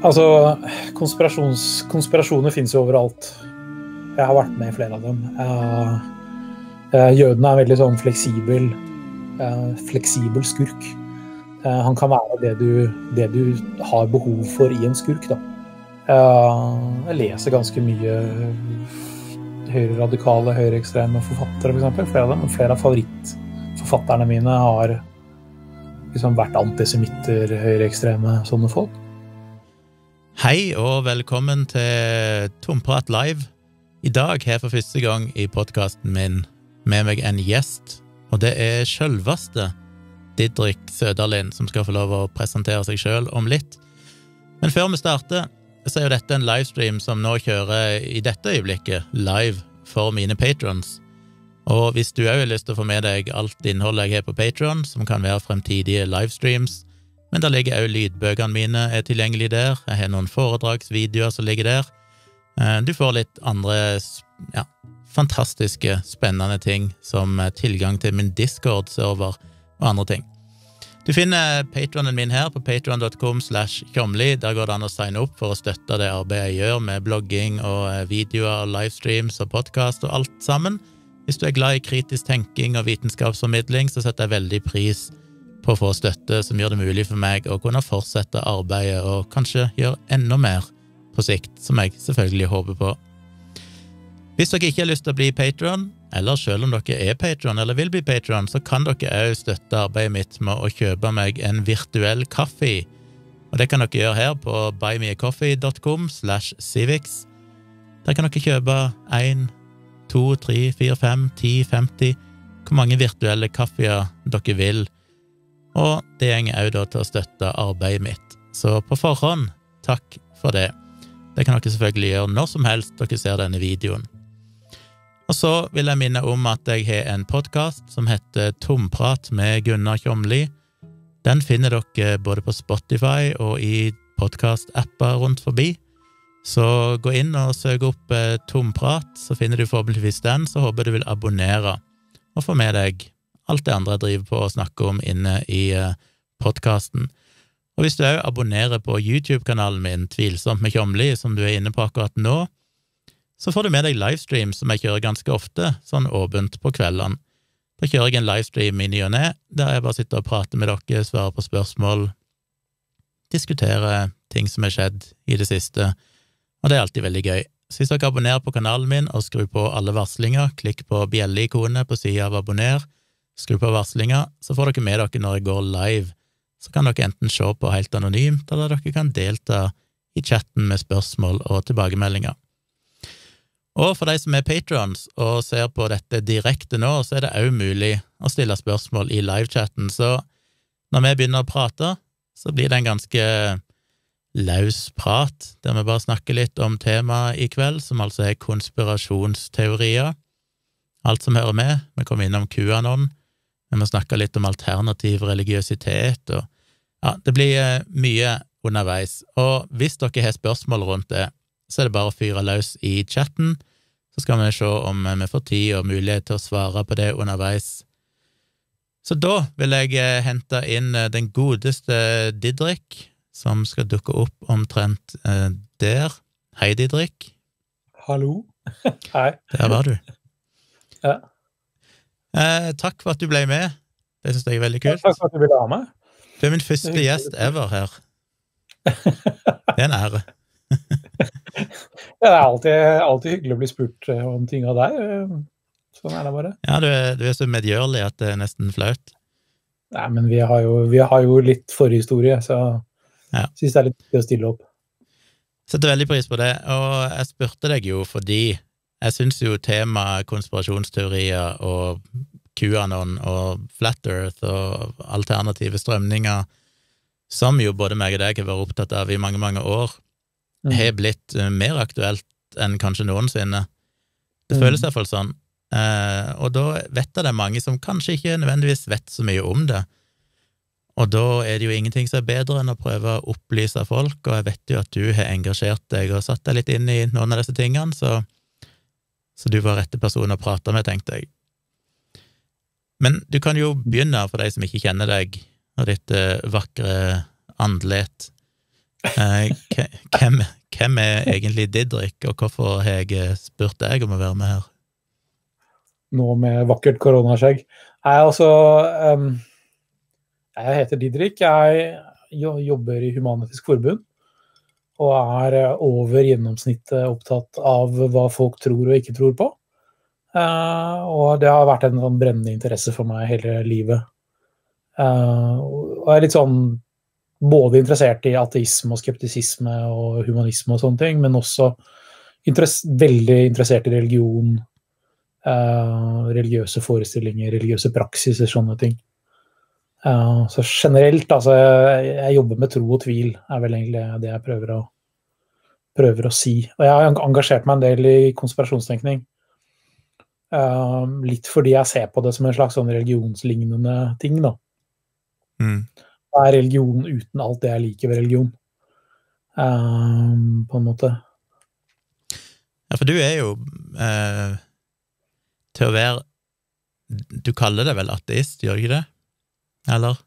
Altså, konspirasjoner fins jo overalt. Jeg har vært med i flere av dem. Uh, jødene jøden er veldig sånn fleksibel, uh, fleksibel skurk. Uh, han kan være det du, det du, har behov for i en skurk, da. jeg leser ganske mye høyreradikale, høyreekstreme forfattere, f.eks. For flere av dem. Flere av favorittforfatterne mine har liksom vært antisemitter, høyreekstreme, sånne folk. Hei og velkommen til Tomprat live. I dag har jeg for første gang i podkasten min med meg en gjest, og det er sjølveste Didrik Søderlind som skal få lov å presentere seg sjøl om litt. Men før vi starter, så er jo dette en livestream som nå kjører i dette øyeblikket live for mine patrons. Og hvis du òg har lyst til å få med deg alt innholdet jeg har på Patron, som kan være fremtidige livestreams, men der ligger òg lydbøkene mine er tilgjengelig der. Jeg har noen foredragsvideoer som ligger der. Eh, du får litt andre ja, fantastiske, spennende ting, som tilgang til min Discord-server og andre ting. Du finner patronen min her på patron.com slash tjomli. Der går det an å signe opp for å støtte det arbeidet jeg gjør med blogging og videoer videoer, livestreams og podkast og alt sammen. Hvis du er glad i kritisk tenking og vitenskapsformidling, så setter jeg veldig pris på å få støtte som gjør det mulig for meg å kunne fortsette arbeidet og kanskje gjøre enda mer på sikt, som jeg selvfølgelig håper på. Hvis dere ikke har lyst til å bli patron, eller selv om dere er patron eller vil bli patron, så kan dere òg støtte arbeidet mitt med å kjøpe meg en virtuell kaffe. Og det kan dere gjøre her på buymeacoffee.com slash civics. Der kan dere kjøpe én, to, tre, fire, fem, ti, 50 Hvor mange virtuelle kaffeer dere vil og det går òg til å støtte arbeidet mitt. Så på forhånd, takk for det. Det kan dere selvfølgelig gjøre når som helst dere ser denne videoen. Og så vil jeg minne om at jeg har en podkast som heter Tomprat med Gunnar Kjomli. Den finner dere både på Spotify og i podkast-apper rundt forbi. Så gå inn og søk opp eh, Tomprat, så finner du forhåpentligvis den. Så håper jeg du vil abonnere og få med deg alt det andre jeg driver på og snakker om inne i eh, podkasten. Og hvis du òg abonnerer på YouTube-kanalen min Tvilsomt med Tjomli, som du er inne på akkurat nå, så får du med deg livestream som jeg kjører ganske ofte, sånn åpent på kveldene. Da kjører jeg en livestream i ny og ne, der jeg bare sitter og prater med dere, svarer på spørsmål, diskuterer ting som er skjedd i det siste, og det er alltid veldig gøy. Så hvis dere abonnerer på kanalen min og skrur på alle varslinger, klikk på bjelleikonet på sida av abonner, Skru på varslinga, så får dere med dere når jeg går live. Så kan dere enten se på helt anonymt, eller dere kan delta i chatten med spørsmål og tilbakemeldinger. Og for de som er patrons og ser på dette direkte nå, så er det òg mulig å stille spørsmål i livechatten, så når vi begynner å prate, så blir det en ganske løs prat, der vi bare snakker litt om temaet i kveld, som altså er konspirasjonsteorier. Alt som hører med. Vi kommer innom QAnon, vi må snakke litt om alternativ religiøsitet, og ja, det blir eh, mye underveis. Og hvis dere har spørsmål rundt det, så er det bare å fyre løs i chatten, så skal vi se om vi får tid og mulighet til å svare på det underveis. Så da vil jeg eh, hente inn eh, den godeste Didrik, som skal dukke opp omtrent der. Hei, Didrik. Hallo. Hei. Der var du. Ja. Eh, takk for at du ble med. Det syns jeg er veldig kult. Takk for at du ville ha meg. Du er min første er gjest ever her. Det er en ære. ja, det er alltid, alltid, hyggelig å bli spurt eh, om ting av deg. Eh, sånn er det bare. Ja, du er, du er så medgjørlig at det er nesten flaut. Nei, men vi har jo, vi har jo litt forhistorie, så ja. syns det er litt viktig å stille opp. Setter veldig pris på det, og jeg spurte deg jo fordi jeg syns jo temaet konspirasjonsteorier og QAnon og Flat Earth og alternative strømninger, som jo både meg og deg har vært opptatt av i mange, mange år, mm. har blitt eh, mer aktuelt enn kanskje noensinne. Det mm. føles iallfall sånn. Eh, og da vet jeg det er mange som kanskje ikke nødvendigvis vet så mye om det. Og da er det jo ingenting som er bedre enn å prøve å opplyse folk, og jeg vet jo at du har engasjert deg og satt deg litt inn i noen av disse tingene, så så du var rette person å prate med, tenkte jeg. Men du kan jo begynne, for de som ikke kjenner deg og ditt eh, vakre andlet. Eh, hvem, hvem er egentlig Didrik, og hvorfor har jeg spurt deg om å være med her? Nå med vakkert koronaskjegg. Nei, altså um, Jeg heter Didrik. Jeg jobber i Human-Etisk Forbund. Og er over gjennomsnittet opptatt av hva folk tror og ikke tror på. Uh, og det har vært en sånn brennende interesse for meg hele livet. Uh, og jeg er litt sånn både interessert i ateisme og skeptisisme og humanisme og sånne ting, men også interess veldig interessert i religion, uh, religiøse forestillinger, religiøse praksiser, sånne ting. Uh, så generelt, altså, jeg, jeg, jobber med tro og tvil, er vel egentlig det jeg prøver å, prøver å si. Og jeg har engasjert meg en del i konspirasjonstenkning. Uh, litt fordi jeg ser på det som en slags sånn religionslignende ting, da. Mm. Det er religion uten alt det jeg liker ved religion? uh, på en måte. Ja, for du er jo eh, til å være Du kaller deg vel ateist, gjør du ikke det? Eller?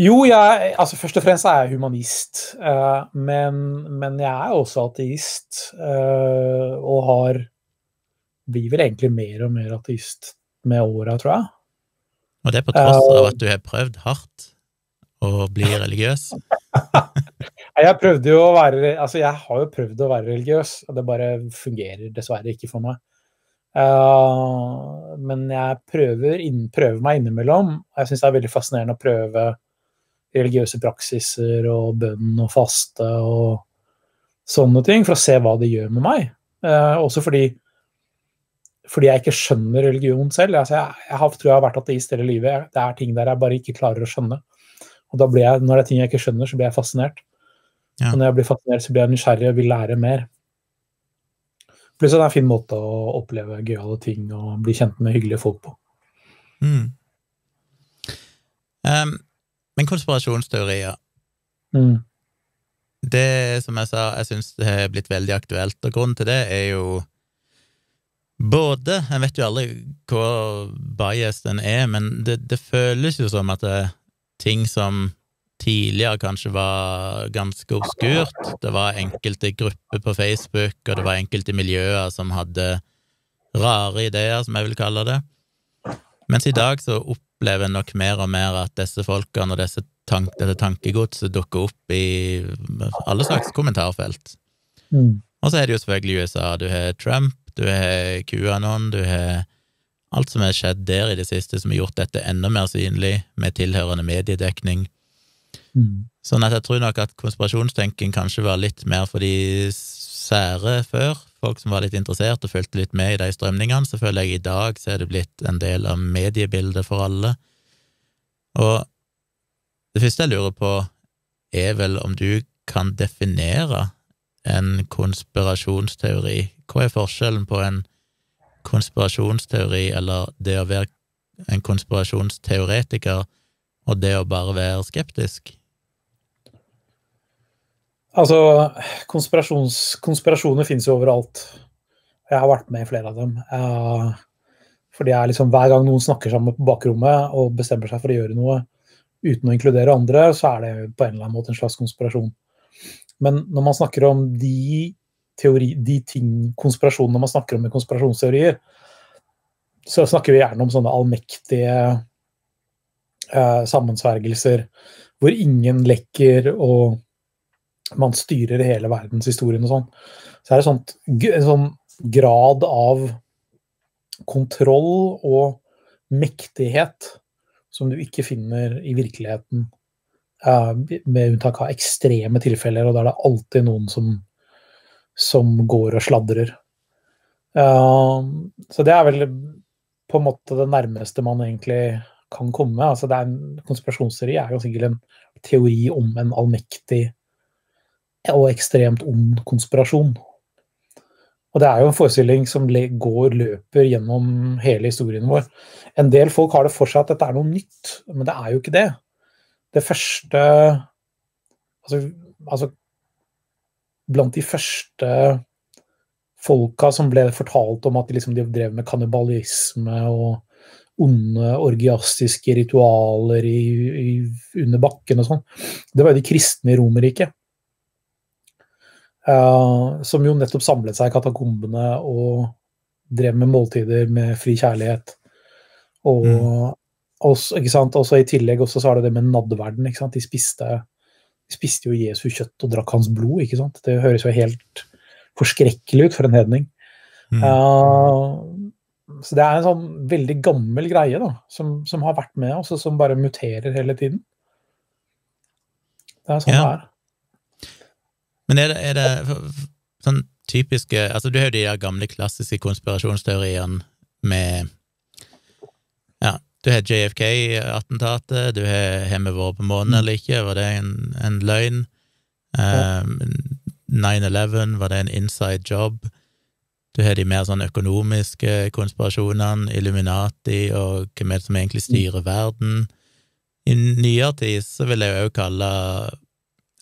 Jo, jeg, altså først og fremst er jeg humanist. Uh, men, men, jeg er også ateist. Uh, og har Blir vel egentlig mer og mer ateist med åra, tror jeg. Og det på tross av at du har prøvd hardt å bli religiøs? jeg prøvde jo å være Altså, jeg har jo prøvd å være religiøs, og det bare fungerer dessverre ikke for meg. Uh, men jeg prøver, inn, prøver, meg innimellom. Jeg syns det er veldig fascinerende å prøve religiøse praksiser og bønn og faste og sånne ting, for å se hva det gjør med meg. Uh, også fordi fordi jeg ikke skjønner religion selv. Altså jeg, jeg, har, tror jeg har vært ateist hele livet. Det er ting der jeg bare ikke klarer å skjønne. Og da blir jeg, når det er ting jeg ikke skjønner, så blir jeg fascinert. Ja. Og når jeg blir fascinert, så blir jeg nysgjerrig og vil lære mer. Pluss det er en fin måte å oppleve gøyale ting og bli kjent med hyggelige folk på. Mm. Um, men konspirasjonsteorier mm. Det som jeg sa, jeg syns det har blitt veldig aktuelt, og grunnen til det er jo både Jeg vet jo aldri hvor bias den er, men det, det føles jo som at det, ting som tidligere kanskje var ganske obskurt. Det var enkelte grupper på Facebook, og det var enkelte miljøer som hadde rare ideer, som jeg vil kalle det. Mens i dag så opplever en nok mer og mer at disse folkene og disse tank, dette tankegodset dukker opp i alle slags kommentarfelt. Mm. Og så er det jo selvfølgelig USA. Du har Trump, du har QAnon, du har alt som har skjedd der i det siste som har gjort dette enda mer synlig, med tilhørende mediedekning. Mm. Sånn at jeg tror nok at konspirasjonstenking kanskje var litt mer for de sære før, folk som var litt interessert og fulgte litt med i de strømningene. Så føler jeg i dag så er det blitt en del av mediebildet for alle. Og det første jeg lurer på, er vel om du kan definere en konspirasjonsteori. Hva er forskjellen på en konspirasjonsteori eller det å være en konspirasjonsteoretiker og det å bare være skeptisk? Altså, konspirasjoner finnes jo overalt. Jeg har vært med i flere av dem. Uh, fordi jeg liksom, Hver gang noen snakker sammen på bakrommet og bestemmer seg for å gjøre noe uten å inkludere andre, så er det på en eller annen måte en slags konspirasjon. Men når man snakker om de, teori, de ting, konspirasjonene man snakker om med konspirasjonsteorier, så snakker vi gjerne om sånne allmektige uh, sammensvergelser hvor ingen lekker og man styrer hele verdenshistorien og sånn. Så er det sånt, en sånn grad av kontroll og mektighet som du ikke finner i virkeligheten. Uh, med unntak av ekstreme tilfeller, og da er det alltid noen som, som går og sladrer. Uh, så det er vel på en måte det nærmeste man egentlig kan komme. Altså det er en konspirasjonsteori er jo sikkert en teori om en allmektig og ekstremt ond konspirasjon. Og det er jo en forestilling som går, løper gjennom hele historien vår. En del folk har det for seg at dette er noe nytt, men det er jo ikke det. Det første Altså, altså blant de første folka som ble fortalt om at de, liksom, de drev med kannibalisme og onde orgiastiske ritualer i, i, under bakken og sånn. Det var jo de kristne i Romerriket. Uh, som jo nettopp samlet seg i katakombene og drev med måltider med fri kjærlighet. Og mm. også, ikke sant? også i tillegg også så er det det med nadverden. ikke sant? De spiste, de spiste jo Jesu kjøtt og drakk hans blod. ikke sant? Det høres jo helt forskrekkelig ut for en hedning. Mm. Uh, så det er en sånn veldig gammel greie da, som, som har vært med oss, og som bare muterer hele tiden. Det er sånn ja. det er. Men er det, er det sånn typiske Altså, du har jo de gamle, klassiske konspirasjonsteoriene med Ja, du har JFK-attentatet, du har Har vi vært på månen eller ikke, var det en, en løgn? Um, 9-11, var det en inside job? Du har de mer sånn økonomiske konspirasjonene, Illuminati og hvem er det som egentlig styrer verden. I nyere tid så vil jeg òg kalle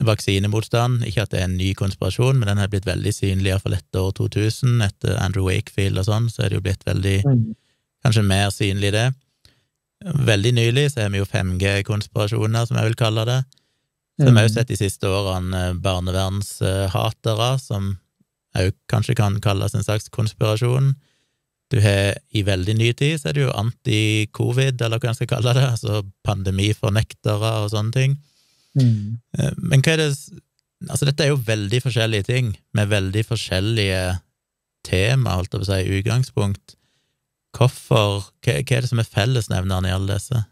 vaksinemotstand. Ikke at det er en ny konspirasjon, men den har blitt veldig synlig iallfall etter år 2000. Etter Andrew Wakefield og sånn, så er det jo blitt veldig mm. Kanskje mer synlig, det. Veldig nylig så har vi jo 5G-konspirasjoner, som jeg vil kalle det. Så vi har vi òg sett de siste årene eh, barnevernshatere, som òg kanskje kan kalles en slags konspirasjon. Du har i veldig ny tid så er det jo anti-covid, eller hva en skal kalle det, altså pandemifornektere og sånne ting. Mm. Eh, men hva er det Altså, dette er jo veldig forskjellige ting, med veldig forskjellige tema, holdt jeg på å si, utgangspunkt. Hvorfor hva, hva er det som er fellesnevneren i alle disse?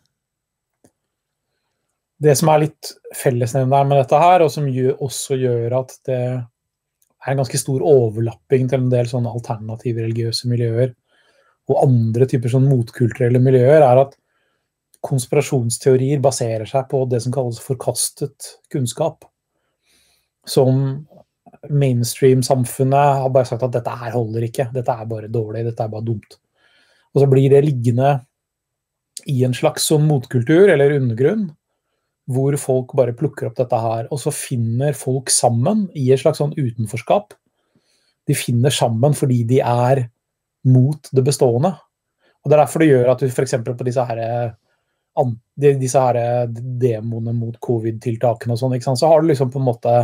Det som er litt fellesnevneren med dette her, og som gjør, også gjør at det er en ganske stor overlapping til en del sånne alternative religiøse miljøer og andre typer sånn motkulturelle miljøer, er at konspirasjonsteorier baserer seg på det som kalles forkastet kunnskap. Som mainstream-samfunnet har bare sagt at dette her holder ikke, dette er bare dårlig, dette er bare dumt. Og så blir det liggende i en slags sånn motkultur eller undergrunn, hvor folk bare plukker opp dette her. Og så finner folk sammen i et slags sånn utenforskap. De finner sammen fordi de er mot det bestående. Og Det er derfor det gjør at du f.eks. på disse her disse her eh, demoene mot covid-tiltakene og sånn, så har du liksom på en måte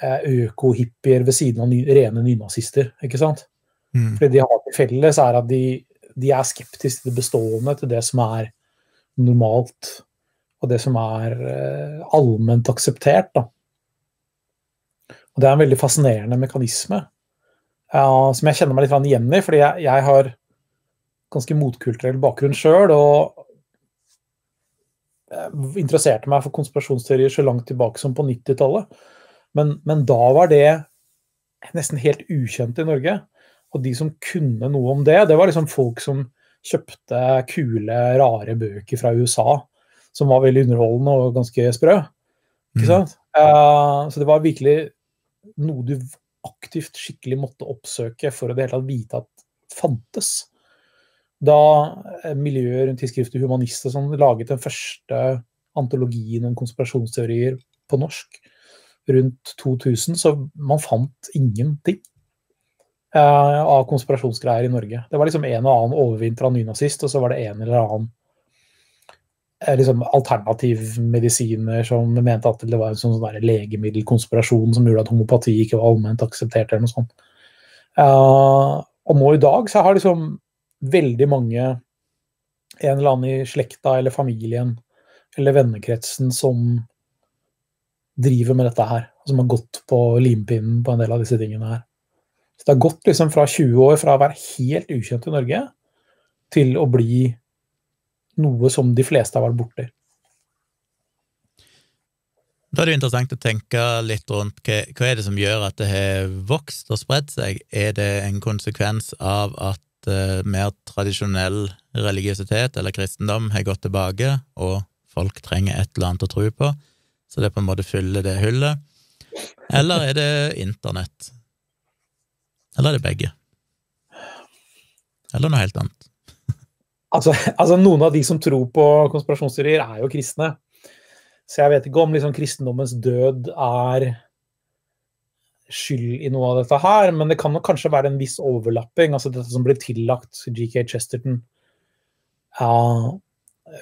eh, øko-hippier ved siden av ny, rene nynazister, ikke sant? Mm. Fordi de har til felles er at de, de, er skeptiske til det bestående, til det som er normalt, og det som er eh, allment akseptert. da. Og Det er en veldig fascinerende mekanisme ja, som jeg kjenner meg litt igjen i, fordi jeg, jeg har ganske motkulturell bakgrunn sjøl, og interesserte meg for konspirasjonsteorier så langt tilbake som på 90-tallet. Men, men, da var det nesten helt ukjent i Norge. Og de som kunne noe om det, det var liksom folk som kjøpte kule, rare bøker fra USA. Som var veldig underholdende og ganske sprø. Ikke mm. Uh, så det var virkelig noe du aktivt skikkelig måtte oppsøke for å det hele tatt vite at fantes da eh, miljøet rundt tidsskriftet Humanist og sånn laget den første antologien om konspirasjonsteorier på norsk rundt 2000, så man fant ingenting eh, av konspirasjonsgreier i Norge. Det var liksom en og annen overvintra nynazist, og så var det en eller annen uh, liksom alternativmedisiner som mente at det var en sånn, sånn legemiddelkonspirasjon som gjorde at homopati ikke var allment akseptert, eller noe sånt. Uh, og nå i dag så har liksom veldig mange en eller annen i slekta eller familien eller vennekretsen som driver med dette her, som har gått på limpinnen på en del av disse tingene her. Så det har gått liksom fra 20 år fra å være helt ukjent i Norge til å bli noe som de fleste har vært borti. Da er det interessant å tenke litt rundt hva, hva er det som gjør at det har vokst og spredt seg. Er det en konsekvens av at uh, mer tradisjonell religiøsitet eller kristendom har gått tilbake, og folk trenger et eller annet å tro på, så det på en måte fyller det hullet? Eller er det internett? Eller er det begge? Eller noe helt annet? altså, altså, noen av de som tror på konspirasjonsteorier, er jo kristne. Så jeg vet ikke om liksom, kristendommens død er skyld i noe av dette her, men det kan nok kanskje være en viss overlapping. altså Dette som ble tillagt GK Chesterton, uh,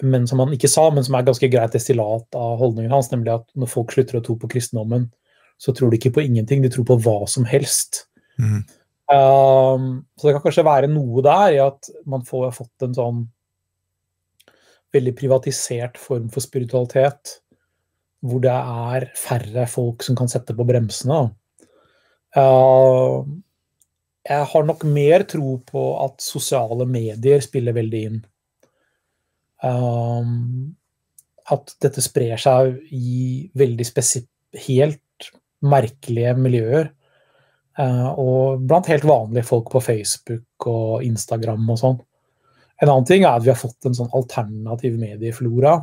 men som han ikke sa, men som er ganske greit destillat av holdningen hans, nemlig at når folk slutter å tro på kristendommen, så tror de ikke på ingenting, de tror på hva som helst. Mm. Um, så det kan kanskje være noe der i at man får fått en sånn veldig privatisert form for spiritualitet, hvor det er færre folk som kan sette på bremsene. Uh, jeg har nok mer tro på at sosiale medier spiller veldig inn. Um, at dette sprer seg i veldig helt merkelige miljøer. Uh, og blant helt vanlige folk på Facebook og Instagram og sånn. En annen ting er at vi har fått en sånn alternativ medieflora.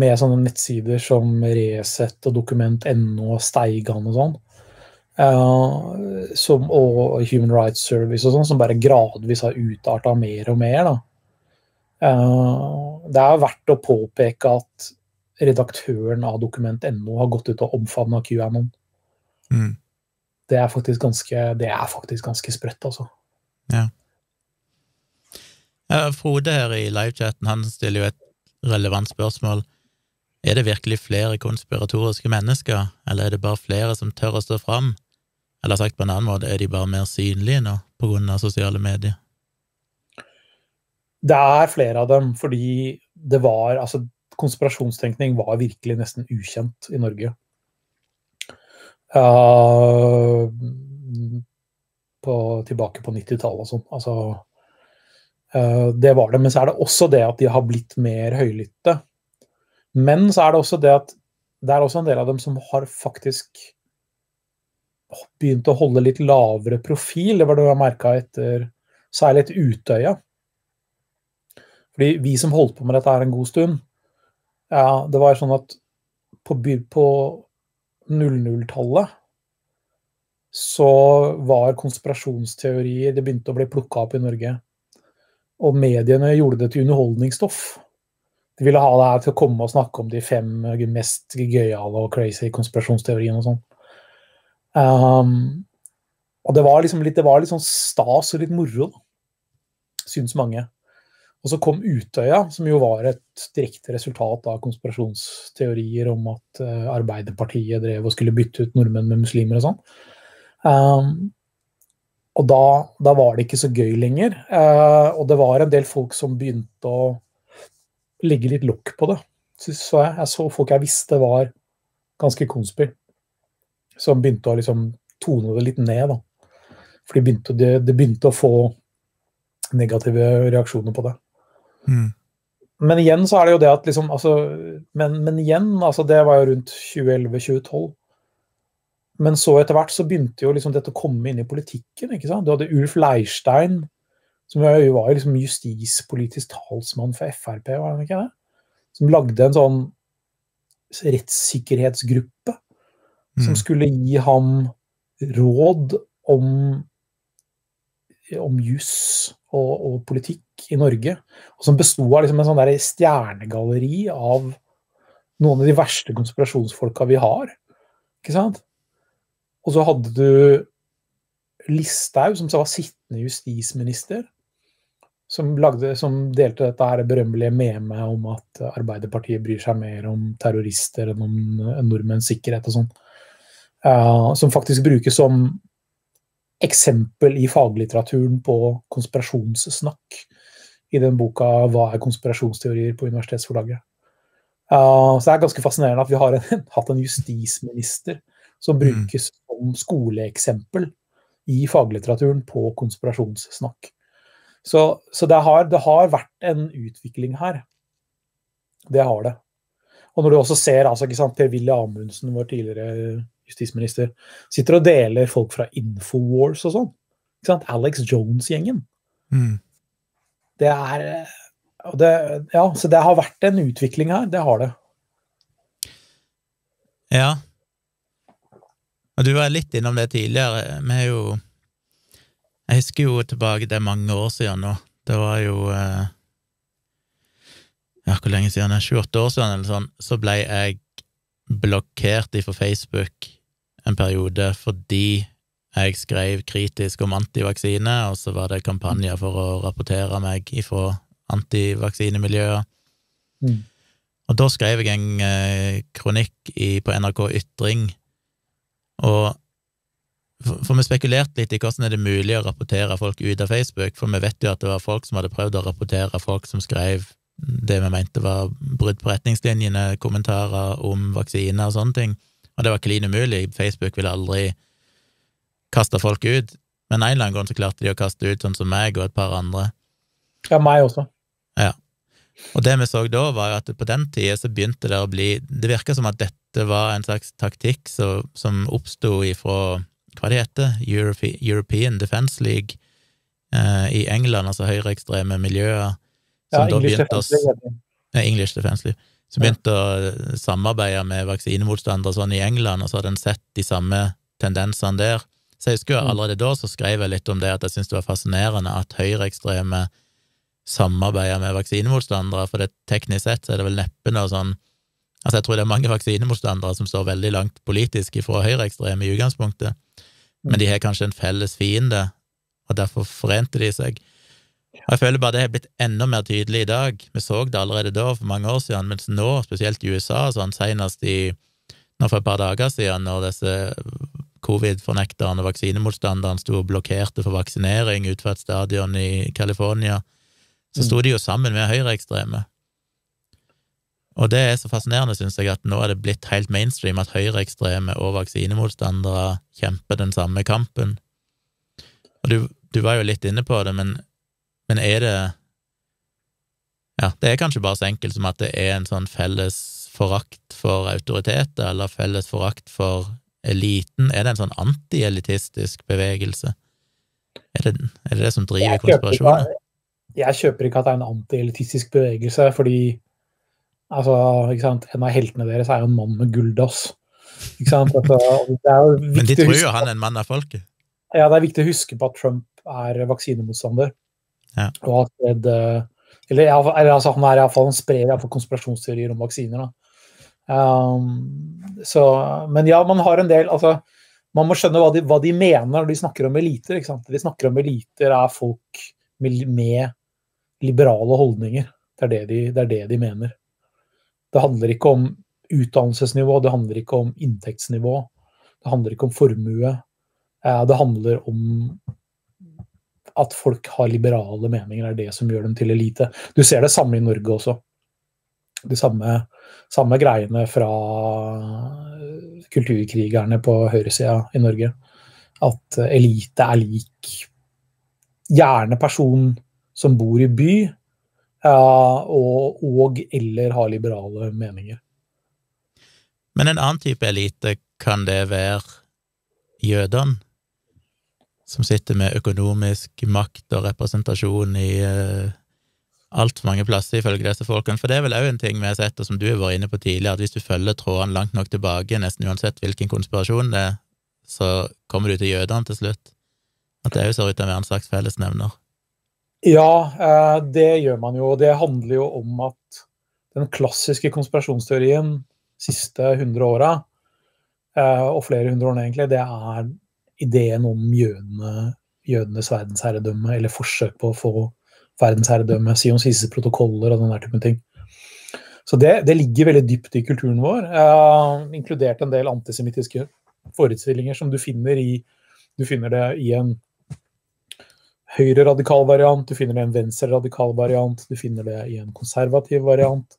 Med sånne nettsider som Resett og Dokument.no og Steigan og sånn. Uh, som, og Human Rights Service og sånn, som bare gradvis har utarta mer og mer. da. Uh, det er verdt å påpeke at redaktøren av dokument.no har gått ut og omfavna QAnon. Mm. Det er faktisk ganske, det er faktisk ganske sprøtt, altså. Ja. ja. Frode her i livechatten han stiller jo et relevant spørsmål. Er det virkelig flere konspiratoriske mennesker, eller er det bare flere som tør å stå fram? Eller sagt på en annen måte, er de bare mer synlige nå på grunn av sosiale medier? Det er flere av dem, fordi det var Altså, konspirasjonstenkning var virkelig nesten ukjent i Norge. Uh, på, tilbake på 90-tallet og sånn. Altså uh, Det var det. Men så er det også det at de har blitt mer høylytte. Men så er det også det at det er også en del av dem som har faktisk begynt å holde litt lavere profil. Det var det jeg merka etter særlig etter Utøya. Fordi vi som holdt på med dette her en god stund, ja, det var sånn at på, på 00-tallet så var konspirasjonsteorier Det begynte å bli plukka opp i Norge. Og mediene gjorde det til underholdningsstoff. De ville ha det her til å komme og snakke om de fem mest gøyale og crazy konspirasjonsteoriene og sånn. Um, og det var liksom litt, det var litt sånn stas og litt moro, da. Syns mange. Og så kom Utøya, som jo var et direkte resultat av konspirasjonsteorier om at uh, Arbeiderpartiet drev og skulle bytte ut nordmenn med muslimer og sånn. Um, og da, da, var det ikke så gøy lenger. Uh, og det var en del folk som begynte å legge litt lokk på det. Så jeg, jeg, så folk jeg visste var ganske konspir, som begynte å liksom tone det litt ned. da. For det begynte, det de begynte å få negative reaksjoner på det. Mm. Men igjen så er det jo det at liksom altså, men, men, igjen, altså det var jo rundt 2011-2012. Men så etter hvert så begynte jo liksom dette å komme inn i politikken. ikke sant? Du hadde Ulf Leirstein, som jo var liksom justispolitisk talsmann for Frp, var han ikke det? Som lagde en sånn rettssikkerhetsgruppe mm. som skulle gi ham råd om om juss og, og, politikk i Norge. Og som besto av liksom en sånn der stjernegalleri av noen av de verste konspirasjonsfolka vi har. Ikke sant? Og så hadde du Listhaug, som var sittende justisminister, som, lagde, som delte dette her berømmelige memet om at Arbeiderpartiet bryr seg mer om terrorister enn om nordmenns sikkerhet og sånn. Uh, som faktisk brukes som eksempel i faglitteraturen på konspirasjonssnakk i den boka 'Hva er konspirasjonsteorier?' på Universitetsforlaget. Uh, så det er ganske fascinerende at vi har en, hatt en justisminister som mm. brukes mm. som skoleeksempel i faglitteraturen på konspirasjonssnakk. Så, så det, har, det, har, vært en utvikling her. Det har det. Og når du også ser altså, Per-Willy Amundsen, vår tidligere justisminister, sitter og deler folk fra Infowars og sånn. Alex Jones-gjengen. Mm. Det er det, Ja, så det har vært en utvikling her. Det har det. Ja. Og du var litt innom det tidligere. Vi har jo Jeg husker jo tilbake, det er mange år siden nå. Det var jo eh, Ja, hvor lenge siden? Sju-åtte år siden, eller sånn. Så ble jeg blokkert ifra Facebook en periode fordi jeg skrev kritisk om antivaksine, og så var det kampanjer for å rapportere meg ifra antivaksinemiljøer. Mm. Og da skrev jeg en eh, kronikk i, på NRK Ytring, og for, vi spekulerte litt i hvordan er det mulig å rapportere folk ut av Facebook, for vi vet jo at det var folk som hadde prøvd å rapportere folk som skrev det vi mente var brudd på retningslinjene, kommentarer om vaksiner og sånne ting, og det var klin umulig. Facebook ville aldri kaste folk ut, men en eller annen gang så klarte de å kaste ut sånn som meg og et par andre. Ja, meg også. Ja. Og det vi så da, var jo at på den tida så begynte det å bli Det virka som at dette var en slags taktikk så, som oppsto ifra hva det heter, European Defence League eh, i England, altså høyreekstreme miljøer, som Ja, da English begynte å ja, English Defence League, som begynte å samarbeide med vaksinemotstandere sånn i England, og så hadde en sett de samme tendensene der. Så jeg husker jo Mm. allerede da så skrev jeg litt om det, at jeg syntes det var fascinerende at høyreekstreme samarbeider med vaksinemotstandere, for det teknisk sett så er det vel neppe noe sånn Altså, jeg tror det er mange vaksinemotstandere som står veldig langt politisk ifra høyreekstreme i utgangspunktet, men de har kanskje en felles fiende, og derfor forente de seg. Og jeg føler bare det har blitt enda mer tydelig i dag. Vi så det allerede da, for mange år siden, mens nå, spesielt i USA, sånn senest i nå for et par dager siden, når disse covid-fornekterne og vaksinemotstanderne sto og blokkerte for vaksinering utenfor et stadion i California, så sto de jo sammen med høyreekstreme. Og det er så fascinerende, syns jeg, at nå er det blitt helt mainstream at høyreekstreme og vaksinemotstandere kjemper den samme kampen. Og du, du var jo litt inne på det, men, men er det Ja, det er kanskje bare så enkelt som at det er en sånn felles forakt for autoriteter, eller felles forakt for eliten? Er det en sånn antielitistisk bevegelse? Er det, er det det som driver konspirasjonen? jeg kjøper ikke at det er en antielitistisk bevegelse, fordi altså, en av heltene deres er jo en mann med gulldass. Altså, det jo Men de tror jo han er en mann av folket. Ja, det er viktig å huske på at Trump er vaksinemotstander. Ja. Og at Fred eh, Eller, i fall- eller altså, han er iallfall han sprer iallfall konspirasjonsteorier om vaksiner. Da. Um, så, men ja, man har en del altså, Man må skjønne hva de, hva de mener når de snakker om eliter. Ikke sant? De snakker om eliter er folk med, med liberale holdninger. Det er det, de, det er det de mener. Det handler ikke om utdannelsesnivå, det handler ikke om inntektsnivå. Det handler ikke om formue. Eh, Det handler om at folk har liberale meninger, er det som gjør dem til elite. Du ser det samme i Norge også. De samme, samme greiene fra kulturkrigerne på høyresida i Norge. At eh, elite er lik gjerne person som bor i by, eh, og, og eller har liberale meninger. Men en annen type elite, kan det være jødene? Som sitter med økonomisk makt og representasjon i uh, altfor mange plasser, ifølge disse folkene. For det er vel òg en ting vi har sett, og som du har vært inne på tidligere, at hvis du følger trådene langt nok tilbake, nesten uansett hvilken konspirasjon det er, så kommer du til jødene til slutt. At det òg ser ut til å være en slags fellesnevner. Ja, eh, det gjør man jo. Det handler jo om at den klassiske konspirasjonsteorien siste 100 åra, eh, og flere hundre årene egentlig, det er ideen om jødene, jødenes verdensherredømme, eller forsøk på å få verdensherredømme, Sions siste protokoller og den der typen ting. Så det, det ligger veldig dypt i kulturen vår, eh, inkludert en del antisemittiske forestillinger som du finner i Du finner det i en høyre-radikal variant, du finner det i en venstre-radikal variant, du finner det i en konservativ variant,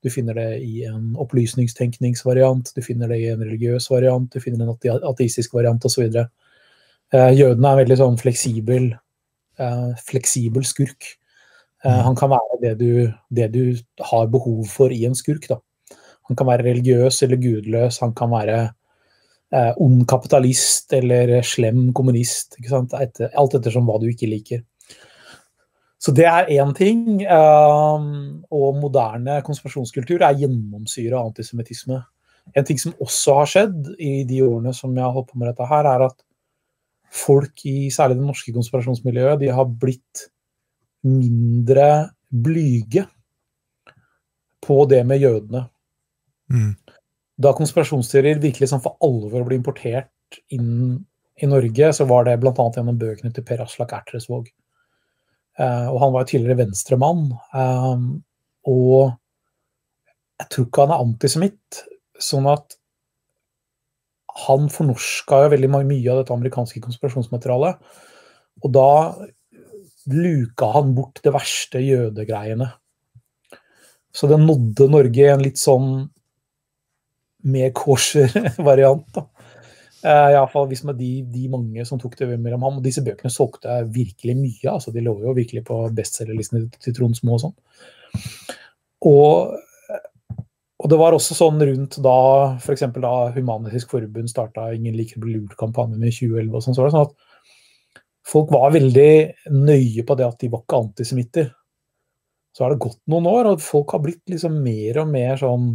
du finner det i en opplysningstenkningsvariant, du finner det i en religiøs variant, du finner en ateistisk variant osv. Eh, jøden er en veldig sånn fleksibel, eh, fleksibel skurk. Eh, han kan være det du, det du har behov for i en skurk. Da. Han kan være religiøs eller gudløs, han kan være eh, ond kapitalist eller slem kommunist. Ikke? Etter, alt ettersom hva du ikke liker. Så det er én ting. eh, og moderne konspirasjonskultur er gjennomsyra av antisemittisme. En ting som også har skjedd i de årene som jeg har holdt på med dette her, er at folk i særlig det norske konspirasjonsmiljøet de har blitt mindre blyge på det med jødene Mm. Da konspirasjonsteorier virkelig sånn for alvor ble importert inn i Norge, så var det bl.a. gjennom bøkene til Per Aslak Ertresvåg. Eh, og han var jo tidligere venstremann. Um, og Jeg tror ikke han er antisemitt. Sånn at han fornorska jo veldig mye av dette amerikanske konspirasjonsmaterialet. Og da luka han bort det verste jødegreiene. Så det nådde Norge i en litt sånn mer kosher variant. da. Uh, Iallfall hvis med de, de, mange som tok det mellom ham. Og disse bøkene solgte virkelig mye. altså De lå jo virkelig på bestselgerlistene til Trond Små og sånn. Og, og, det var også sånn rundt da f.eks. da Human-Etisk Forbund starta 'Ingen liker å bli lurt'-kampanjen i 2011. og sånn, så var det sånn at folk var veldig nøye på det at de var ikke antisemitter. Så har det gått noen år, og folk har blitt liksom mer og mer sånn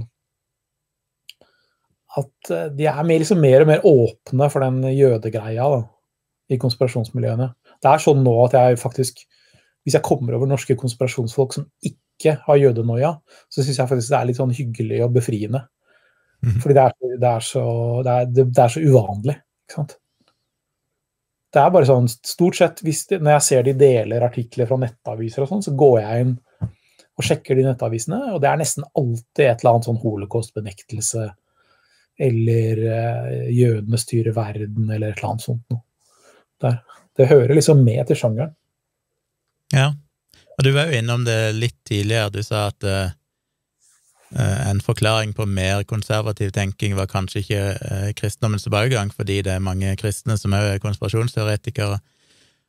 At eh, de er mer, liksom mer og mer åpne for den jødegreia da, i konspirasjonsmiljøene. Det er sånn nå at jeg faktisk Hvis jeg kommer over norske konspirasjonsfolk som ikke har jødenoia, så syns jeg faktisk det er litt sånn hyggelig og befriende. Mm. Fordi det er, det, er så, det, er, det er, så, uvanlig. ikke sant? Det er bare sånn, stort sett, det, Når jeg ser de deler artikler fra nettaviser, og sånn, så går jeg inn og sjekker de nettavisene, og det er nesten alltid et eller annet sånn holocaust-benektelse eller eh, jødene styrer verden, eller et eller annet sånt noe. Det hører liksom med til sjangeren. Ja, og du var jo innom det litt tidligere. Du sa at eh, en forklaring på mer konservativ tenking var kanskje ikke eh, kristendommens tilbakegang, fordi det er mange kristne som òg er konspirasjonsteoretikere.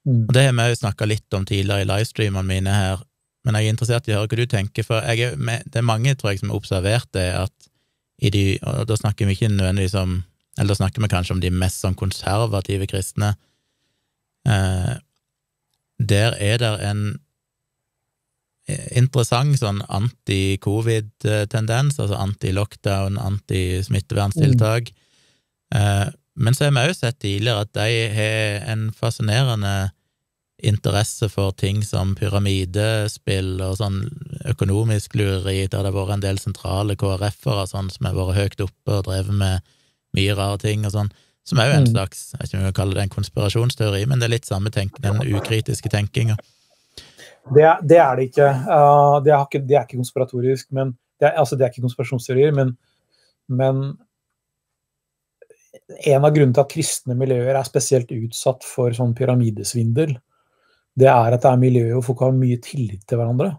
Mm. Og det har vi jo snakka litt om tidligere i livestreamene mine her, men jeg er interessert i å høre hva du tenker, for er med, det er mange, tror jeg, som har observert det, at de Og da snakker vi ikke nødvendigvis om Eller da snakker vi kanskje om de mest sånn konservative kristne. Eh, der er det en interessant sånn anti-covid-tendens, altså anti-lockdown, anti-smitteverntiltak. Mm. Eh, men så har vi også sett tidligere at de har en fascinerende interesse for ting som pyramidespill og sånn økonomisk lureri, der det har vært en del sentrale KrF-ere sånn, som har vært høyt oppe og drevet med mye rare ting og sånn, som er jo en mm. slags, jeg vet ikke om jeg kan kalle det en konspirasjonsteori, men det er litt samme tenk, den ukritiske tenkinga. Det, det, er det ikke. Uh, det, ikke. det, er ikke. konspiratorisk, men det er, altså, det er ikke konspirasjonsteorier, men, men en av grunnene til at kristne miljøer er spesielt utsatt for sånn pyramidesvindel, det er at det er miljø hvor folk har mye tillit til hverandre.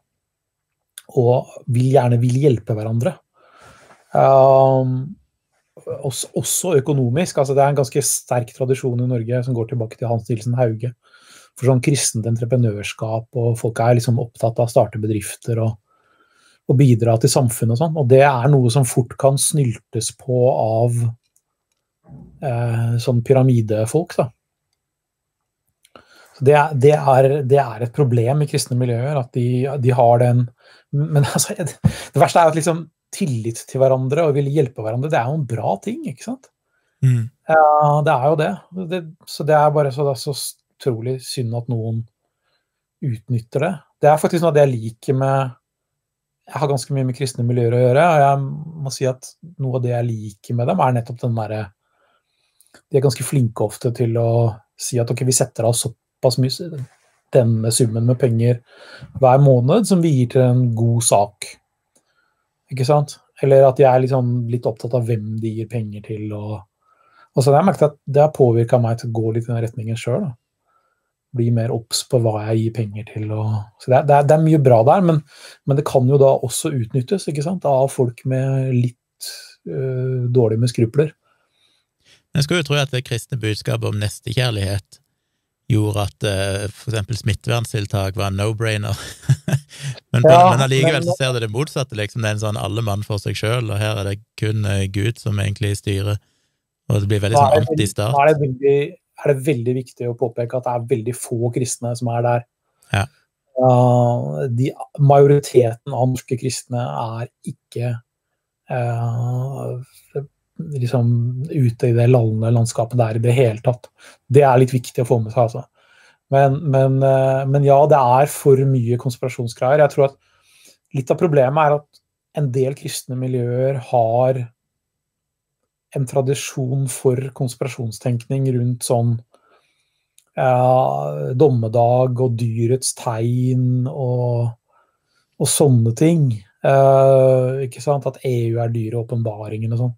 Og vil gjerne vil hjelpe hverandre. Um, også, også, økonomisk. altså Det er en ganske sterk tradisjon i Norge som går tilbake til Hans Nilsen Hauge. For sånn kristent entreprenørskap, og folk er liksom opptatt av å starte bedrifter og, og bidra til samfunnet og sånn. Og det er noe som fort kan snyltes på av eh, sånn pyramidefolk. da. Det er, det, er, det, er, et problem i kristne miljøer at de, de har den Men altså, det verste er at liksom tillit til hverandre og ville hjelpe hverandre, det er jo en bra ting, ikke sant? Mm. Ja, det er jo det. det. Så det er bare så, er så utrolig synd at noen utnytter det. Det er faktisk noe av det jeg liker med Jeg har ganske mye med kristne miljøer å gjøre, og jeg må si at noe av det jeg liker med dem, er nettopp den derre De er ganske flinke ofte til å si at ok, vi setter av så såpass mye denne summen med penger hver måned som vi gir til en god sak. Ikke sant? Eller at jeg er liksom litt opptatt av hvem de gir penger til. og, og så har jeg merket at Det har påvirka meg til å gå litt i den retningen sjøl. Bli mer obs på hva jeg gir penger til. Og, så det er, det, er, det er, mye bra der, men, men, det kan jo da også utnyttes ikke sant? av folk med litt øh, dårlig med skrupler. Jeg skulle jo tro at det kristne budskapet om nestekjærlighet gjorde at uh, for eksempel smitteverntiltak var en no-brainer. men, ja, men allikevel så ser du det motsatte, liksom. Det er en sånn alle mann for seg sjøl, og her er det kun uh, Gud som egentlig styrer. Og det blir veldig sånn anti-stat. Da er, er, det veldig viktig å påpeke at det er veldig få kristne som er der. Ja. Uh, de, majoriteten av norske kristne er ikke uh, liksom ute i det lallende landskapet der i det hele tatt. Det er litt viktig å få med seg, altså. Men, men, eh, men, ja, det er for mye konspirasjonsgreier. Jeg tror at litt av problemet er at en del kristne miljøer har en tradisjon for konspirasjonstenkning rundt sånn ja, dommedag og dyrets tegn og, og sånne ting. Uh, ikke sant? At EU er dyre åpenbaringen og sånn.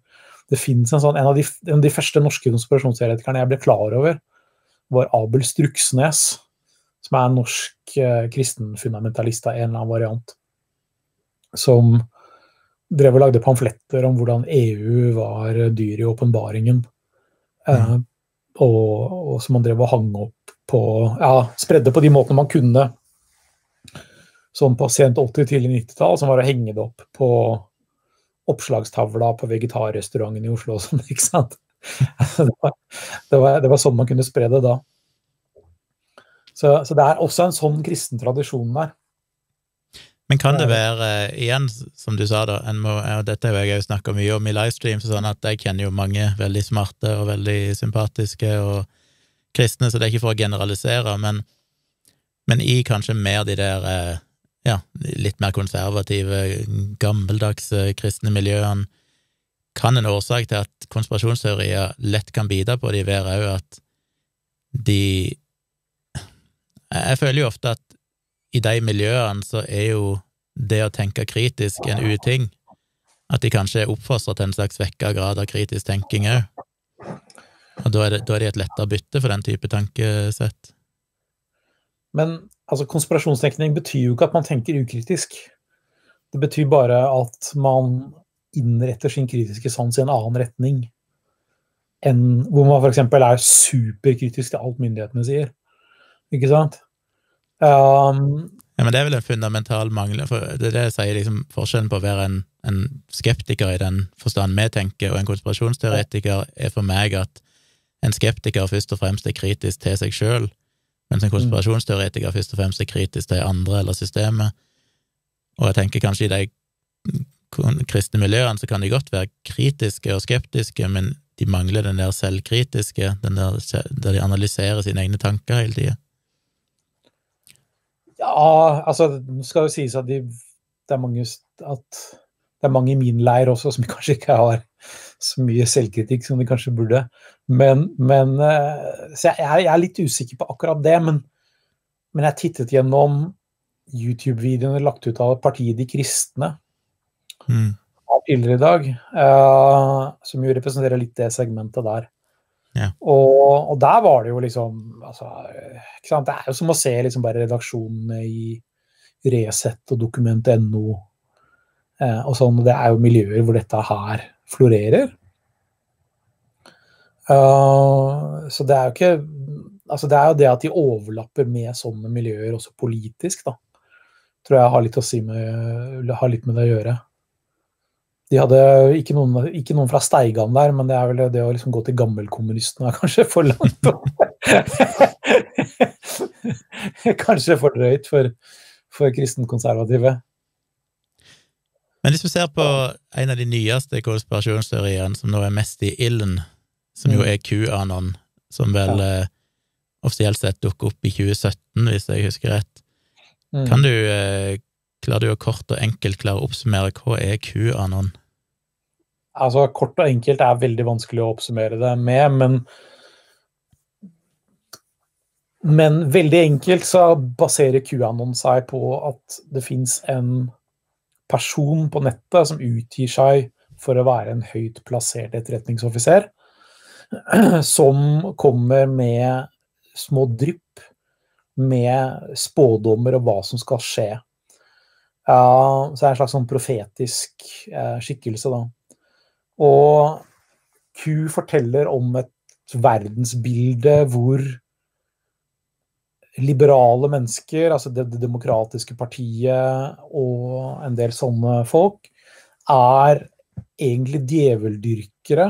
Det fins en sånn En av de, en av de første norske konspirasjonsteoretikerne jeg ble klar over, var Abel Struksnes, som er en norsk eh, kristenfundamentalist av en eller annen variant. Som drev og lagde pamfletter om hvordan EU var dyr i åpenbaringen. Eh, og, og, som han drev og hang opp på Ja, spredde på de måtene man kunne. Sånn på sent 80-, tidlig 90-tall, som var å henge det opp på oppslagstavla på vegetarrestauranten i Oslo og sånn, ikke sant. Det var, det, var, det var, sånn man kunne spre det da. Så, så, det er også en sånn kristen tradisjon der. Men kan det være, igjen, som du sa, da, må, og dette har jeg jo snakka mye om i livestream, sånn at jeg kjenner jo mange veldig smarte og veldig sympatiske og kristne, så det er ikke for å generalisere, men, men i kanskje mer de der eh, ja, litt mer konservative, gammeldagse kristne miljøene, kan en årsak til at konspirasjonsteorier lett kan bidra på de, være òg at de Jeg føler jo ofte at i de miljøene så er jo det å tenke kritisk en uting. At de kanskje er oppfostra til en slags vekka grad av kritisk tenking òg. Og da er, det, da er de et lettere bytte for den type tankesett. Men altså, konspirasjonstenkning betyr jo ikke at man tenker ukritisk. Det betyr bare at man innretter sin kritiske sans i en annen retning enn hvor man f.eks. er superkritisk til alt myndighetene sier. Ikke sant? Um, ja, men det er vel en fundamental mangel, for det er det jeg sier liksom forskjellen på å være en, en skeptiker i den forstand vi tenker, og en konspirasjonsteoretiker er for meg at en skeptiker først og fremst er kritisk til seg sjøl, mens en mm. konspirasjonsteoretiker først og fremst er kritisk til andre eller systemet. Og jeg tenker kanskje i de kristne miljøene så kan de godt være kritiske og skeptiske, men de mangler den der selvkritiske, den der der de analyserer sine egne tanker hele tida. Ja, altså det skal jo sies at de, det, er mange, at det er mange i min leir også som kanskje ikke har så mye selvkritikk som de kanskje burde. Men, men eh, Så jeg, jeg, er litt usikker på akkurat det. Men, men jeg tittet gjennom YouTube-videoene lagt ut av partiet De kristne mm. tidligere i dag, uh, som jo representerer litt det segmentet der. Ja. Og, og, der var det jo liksom altså, ikke sant? Det er jo som å se liksom bare redaksjonene i Resett og Dokument.no eh, og sånn. Det er jo miljøer hvor dette her florerer. Uh, så det er jo ikke Altså det er jo det at de overlapper med sånne miljøer også politisk, da. Tror jeg har litt, si med, har litt med det å gjøre. De hadde ikke noen, ikke noen, fra Steigan der, men det er vel det å liksom gå til gammelkommunistene er kanskje for langt Kanskje for drøyt for, for kristenkonservative. Men hvis vi ser på en av de nyeste konspirasjonsteoriene som nå er mest i ilden, som jo mm. er QAnon, som vel ja. eh, offisielt sett dukker opp i 2017, hvis jeg husker rett, mm. kan du eh, Klarer du å kort og enkelt klare å oppsummere hva er QAnon? Altså, kort og enkelt er veldig vanskelig å oppsummere det med, men men veldig enkelt så baserer QAnon seg på at det fins en person på nettet som utgir seg for å være en høyt plassert etterretningsoffiser, som kommer med små drypp med spådommer om hva som skal skje. Uh, så det er en slags sånn profetisk uh, skikkelse, da. Og Q forteller om et verdensbilde hvor liberale mennesker, altså det, det, demokratiske partiet og en del sånne folk, er egentlig djeveldyrkere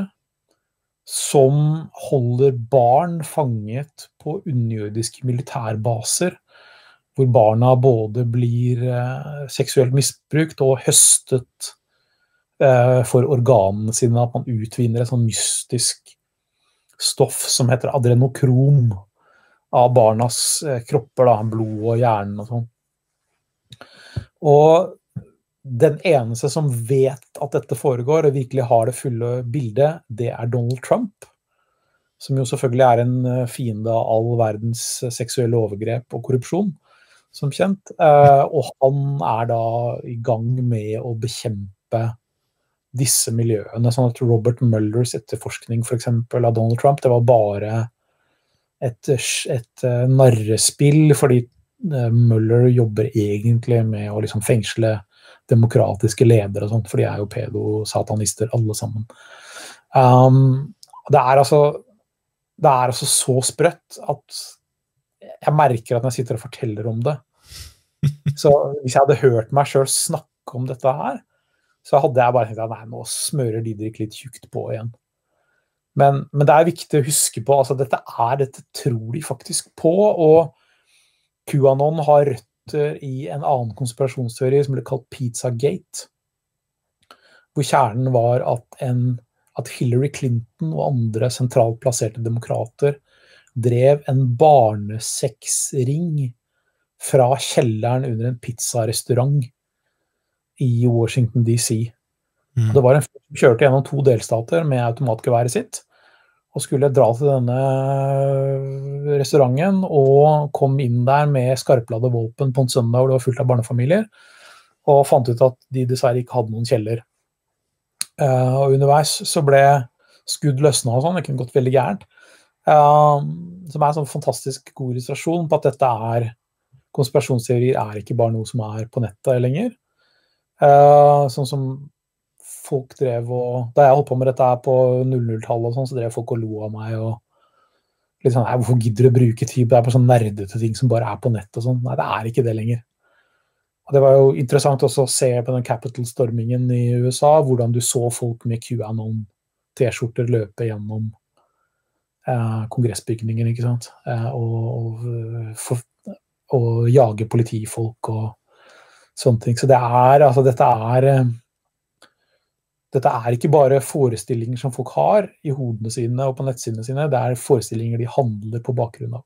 som holder barn fanget på underjordiske militærbaser. Hvor barna både blir eh, seksuelt misbrukt og høstet Eh, for organene sine. At man utvinner et sånn mystisk stoff som heter adrenokrom av barnas eh, kropper. Da, blod og hjernen og sånn. Og den eneste som vet at dette foregår, og virkelig har det fulle bildet, det er Donald Trump. Som jo selvfølgelig er en eh, fiende av all verdens seksuelle overgrep og korrupsjon. som kjent. Og han er da i gang med å bekjempe disse miljøene. Sånn at Robert Mullers etterforskning for eksempel, av Donald Trump, det var bare et, et uh, narrespill, fordi Muller jobber egentlig med å liksom fengsle demokratiske ledere og sånt, for de er jo pedo-satanister alle sammen. Um, det er altså det er altså så sprøtt at jeg merker at når jeg sitter og forteller om det Så hvis jeg hadde hørt meg sjøl snakke om dette her, så hadde jeg bare tenkt at nei, nå smører Didrik litt tjukt på igjen. Men, men, det er viktig å huske på altså dette er, dette tror de faktisk på. Og QAnon har røtter i en annen konspirasjonsteori som ble kalt Pizzagate. Hvor kjernen var at, en, at Hillary Clinton og andre sentralt plasserte demokrater drev en barnesexring fra kjelleren under en pizzarestaurant i Washington DC. Mm. Det var en fyr som kjørte gjennom to delstater med automatgeværet sitt og skulle dra til denne restauranten og kom inn der med skarpladde våpen på en søndag hvor det var fullt av barnefamilier, og fant ut at de dessverre ikke hadde noen kjeller. Uh, og underveis så ble skudd løsna og sånn, det kunne gått veldig gærent. Uh, som er en sånn fantastisk god illustrasjon på at dette er konspirasjonsteorier er ikke bare noe som er på nettet lenger. Uh, sånn som folk drev og Da jeg holdt på med dette her på 00-tallet, og sånn, så drev folk og lo av meg. og litt sånn, Hvorfor gidder du å bruke tid på det er på sånn nerdete ting som bare er på nett? og sånn. Nei, det er ikke det lenger. Og Det var jo interessant også å se på den Capital-stormingen i USA, hvordan du så folk med QAnon-T-skjorter løpe gjennom eh, kongressbygningen, ikke sant. Eh, og, og, for, og, jage politifolk og sånne ting. Så det er altså dette er eh, dette er ikke bare forestillinger som folk har i hodene sine og på nettsidene sine, det er forestillinger de handler på bakgrunn av.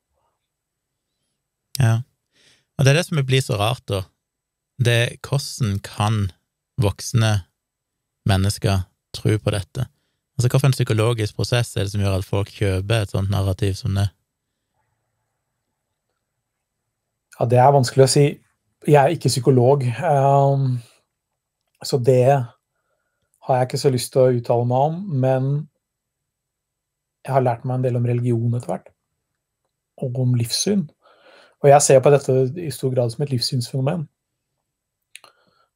Ja, og det er det som blir så rart, da. Det er hvordan kan voksne mennesker tro på dette? Altså, Hvilken psykologisk prosess er det som gjør at folk kjøper et sånt narrativ som det? Ja, Det er vanskelig å si. Jeg er ikke psykolog, um, så det har jeg ikke så lyst til å uttale meg om, men jeg har lært meg en del om religion etter hvert. Og om livssyn. Og jeg ser på dette i stor grad som et livssynsfenomen.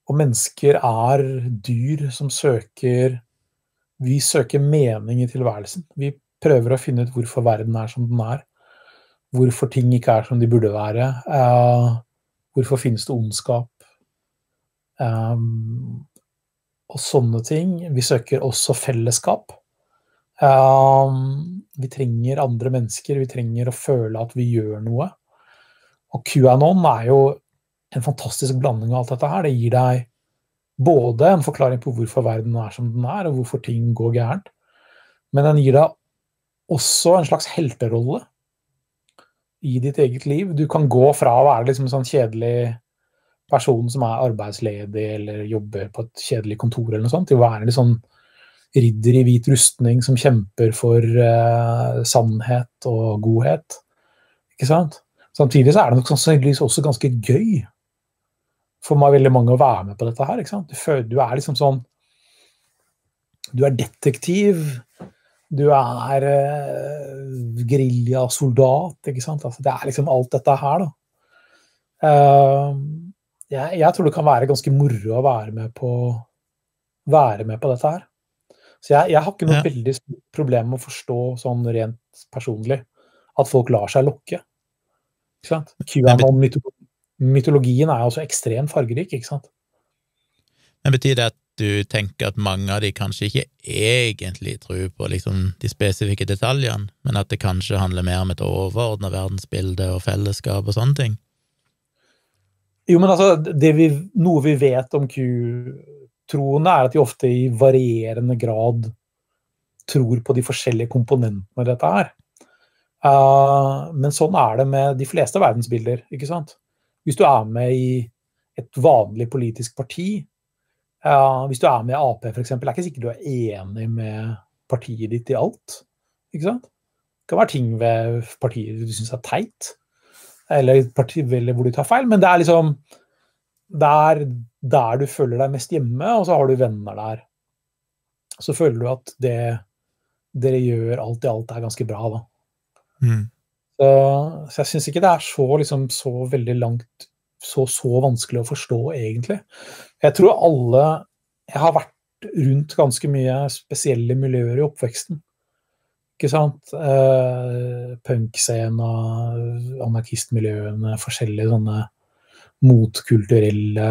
Og mennesker er dyr som søker Vi søker mening i tilværelsen. Vi prøver å finne ut hvorfor verden er som den er. Hvorfor ting ikke er som de burde være. Uh, hvorfor finnes det ondskap? Um, og sånne ting. Vi søker også fellesskap. Um, vi trenger andre mennesker, vi trenger å føle at vi gjør noe. Og QAnon er jo en fantastisk blanding av alt dette her. Det gir deg både en forklaring på hvorfor verden er som den er, og hvorfor ting går gærent, men den gir deg også en slags helterolle i ditt eget liv. Du kan gå fra å være liksom sånn kjedelig person som er arbeidsledig eller jobber på et kjedelig kontor, eller noe sånt, til å være en sånn ridder i hvit rustning som kjemper for uh, sannhet og godhet. Ikke sant? Samtidig så er det nok sannsynligvis også ganske gøy for meg veldig mange å være med på dette her. ikke sant? Du, er liksom sånn Du er detektiv. Du er uh, geriljasoldat, ikke sant. Altså, det er liksom alt dette her, da. Uh, jeg, jeg, tror det kan være ganske moro å være med på, være med på dette her. Så jeg, jeg har ikke noe ja. veldig problem med å forstå sånn rent personlig at folk lar seg lokke. Ikke sant? QAnon-mytologien er også ekstremt fargerik, ikke sant? Men Betyr det at du tenker at mange av de kanskje ikke egentlig tror på liksom de spesifikke detaljene, men at det kanskje handler mer om et overordna verdensbilde og fellesskap og sånne ting? Jo, men altså, vi, Noe vi vet om Q-troende, er at de ofte i varierende grad tror på de forskjellige komponentene dette her. Uh, men sånn er det med de fleste verdensbilder. ikke sant? Hvis du er med i et vanlig politisk parti, uh, hvis du er med i Ap f.eks., er ikke sikkert du er enig med partiet ditt i alt. ikke sant? Det kan være ting ved partiet du syns er teit. Eller tilfeller hvor du tar feil, men det er liksom Det er der du føler deg mest hjemme, og så har du venner der. Så føler du at det dere gjør alt i alt er ganske bra, da. Mm. Så, så jeg syns ikke det er så, liksom, så veldig langt så, så vanskelig å forstå, egentlig. Jeg tror alle Jeg har vært rundt ganske mye spesielle miljøer i oppveksten. Ikke sant? Eh, Punkscena, anarkistmiljøene, forskjellige sånne motkulturelle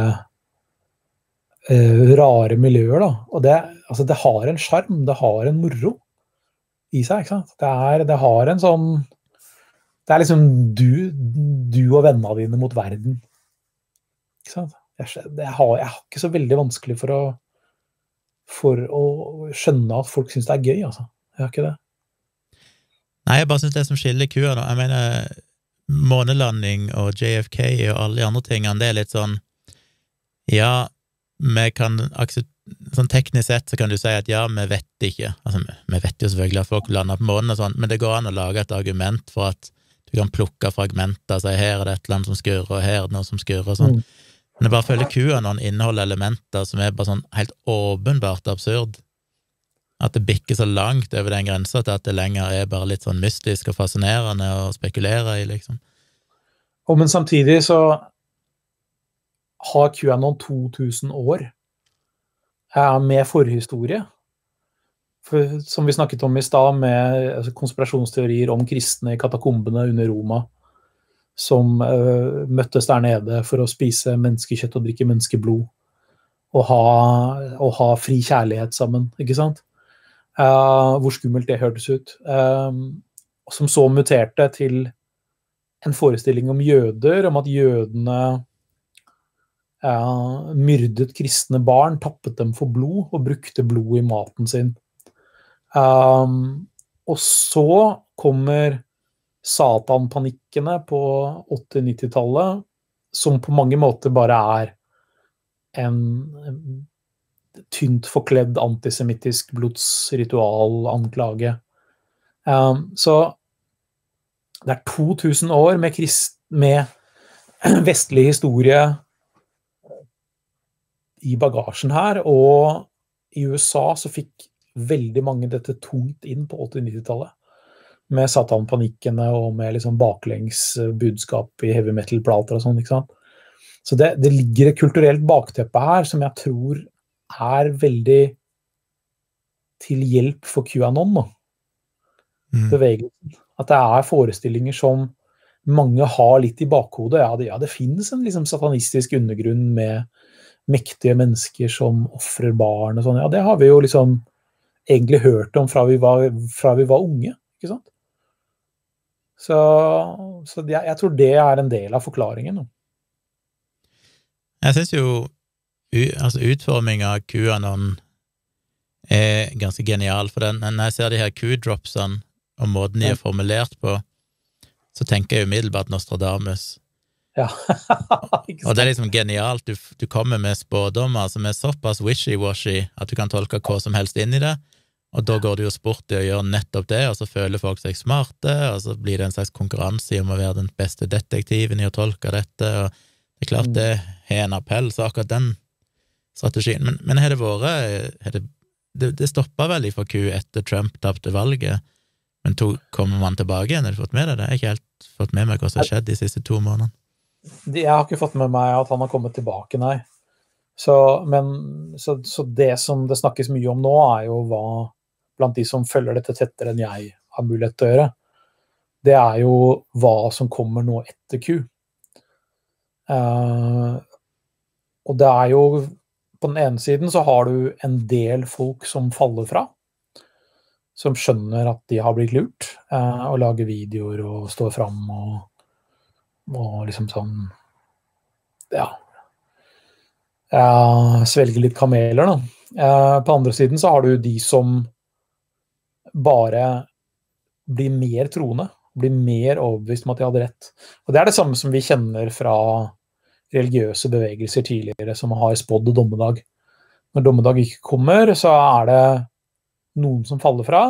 eh, rare miljøer, da. Og det, altså, det har en sjarm, det har en moro i seg, ikke sant. Det, er, det har en sånn Det er liksom du, du og vennene dine mot verden. Ikke sant. Jeg, jeg, har, jeg har ikke så veldig vanskelig for å for å skjønne at folk syns det er gøy, altså. Jeg har ikke det. Nei, jeg bare syns det som skiller kua nå Jeg mener, månelanding og JFK og alle de andre tingene, det er litt sånn Ja, vi kan akseptere Sånn teknisk sett så kan du si at ja, vi vet ikke. Altså, vi vet jo selvfølgelig at folk lander på månen og sånn, men det går an å lage et argument for at du kan plukke fragmenter og si her er det et eller annet som skurrer, og her er det noe som skurrer, og sånn. Mm. Men jeg bare føler noen inneholder elementer som er bare sånn helt åpenbart absurd. At det bikker så langt over den grensa til at det lenger er bare litt sånn mystisk og fascinerende å spekulere i, liksom. Og men samtidig så har QAnon 2000 år med forhistorie. For, som vi snakket om i stad, med altså, konspirasjonsteorier om kristne i katakombene under Roma som uh, møttes der nede for å spise menneskekjøtt og drikke menneskeblod. Og ha, og ha fri kjærlighet sammen, ikke sant? Uh, hvor skummelt det hørtes ut. Uh, som så muterte til en forestilling om jøder, om at jødene myrdet kristne barn, tappet dem for blod og brukte blod i maten sin. Og så kommer Satan-panikkene på 80-90-tallet, som på mange måter bare er en tynt forkledd antisemittisk blodsritualanklage. Um, så det er 2000 år med, krist, med vestlig historie i bagasjen her, og i USA så fikk veldig mange dette tungt inn på 80-90-tallet med Satan-panikkene og med liksom baklengs budskap i heavy metal-plater og sånn. ikke sant? Så det, det, ligger et kulturelt bakteppe her som jeg tror er veldig til hjelp for QAnon. Da. Mm. Bevegelsen. At det er forestillinger som mange har litt i bakhodet. Ja, det, ja, det finnes en liksom, satanistisk undergrunn med mektige mennesker som ofrer barn og sånn. Ja, det har vi jo liksom egentlig hørt om fra vi var, fra vi var unge. ikke sant? Så, så jeg, jeg, tror det er en del av forklaringen. Jeg syns jo altså utforminga av QAnon er ganske genial, for den, når jeg ser de her Q-dropsene og måten de er formulert på, så tenker jeg umiddelbart Nostradamus. Ja. og det er liksom genialt. Du, du kommer med spådommer som er såpass wishy-washy at du kan tolke hva som helst inn i det, og da går det jo sport i å gjøre nettopp det, og så føler folk seg smarte, og så blir det en slags konkurranse om å være den beste detektiven i å tolke dette, og det er klart mm. det har en appell, så akkurat den strategien Men, men har det vært det, det, det stoppa vel i for Q etter Trump tapte valget, men to, kommer man tilbake igjen? Har du fått med deg det? Jeg har ikke helt fått med meg hva som har skjedd de siste to månedene. Jeg har ikke fått med meg at han har kommet tilbake, nei. Så, men, så, så det som det snakkes mye om nå, er jo hva blant de som følger dette tettere enn jeg har mulighet til å gjøre, det er jo hva som kommer nå etter Q. Uh, og det er jo På den ene siden så har du en del folk som faller fra. Som skjønner at de har blitt lurt, uh, og lager videoer og står fram og, og liksom sånn Ja. Svelger litt kameler, da. Uh, på andre siden så har du de som bare blir mer troende. Blir mer overbevist om at de hadde rett. Og Det er det samme som vi kjenner fra religiøse bevegelser tidligere, som har spådd dommedag. Når dommedag ikke kommer, så er det noen som faller fra,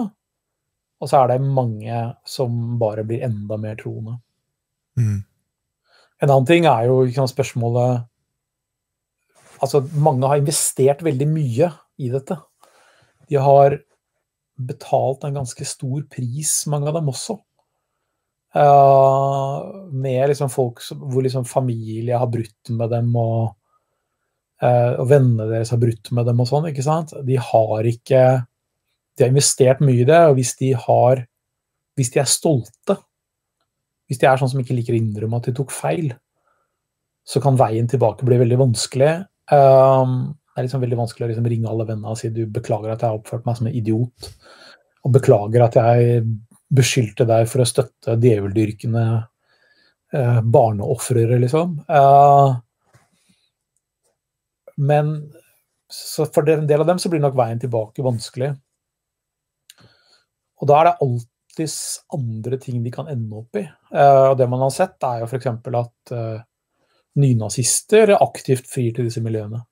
og så er det mange som bare blir enda mer troende. Mm. En annen ting er jo sant, spørsmålet Altså, mange har investert veldig mye i dette. De har betalt en ganske stor pris, mange av dem også. Uh, med liksom folk som, hvor liksom familie har brutt med dem, og, uh, og vennene deres har brutt med dem og sånn. ikke sant? De har ikke De har investert mye i det, og hvis de har Hvis de er stolte, hvis de er sånn som ikke liker å innrømme at de tok feil, så kan veien tilbake bli veldig vanskelig. Uh, det er liksom veldig vanskelig å liksom ringe alle vennene og si du beklager at jeg har oppført meg som en idiot. Og beklager at jeg beskyldte deg for å støtte djeveldyrkende eh, barneofrere, liksom. Eh, men for en del av dem så blir nok veien tilbake vanskelig. Og da er det alltids andre ting de kan ende opp i. Eh, og det man har sett, er jo f.eks. at eh, nynazister aktivt frir til disse miljøene.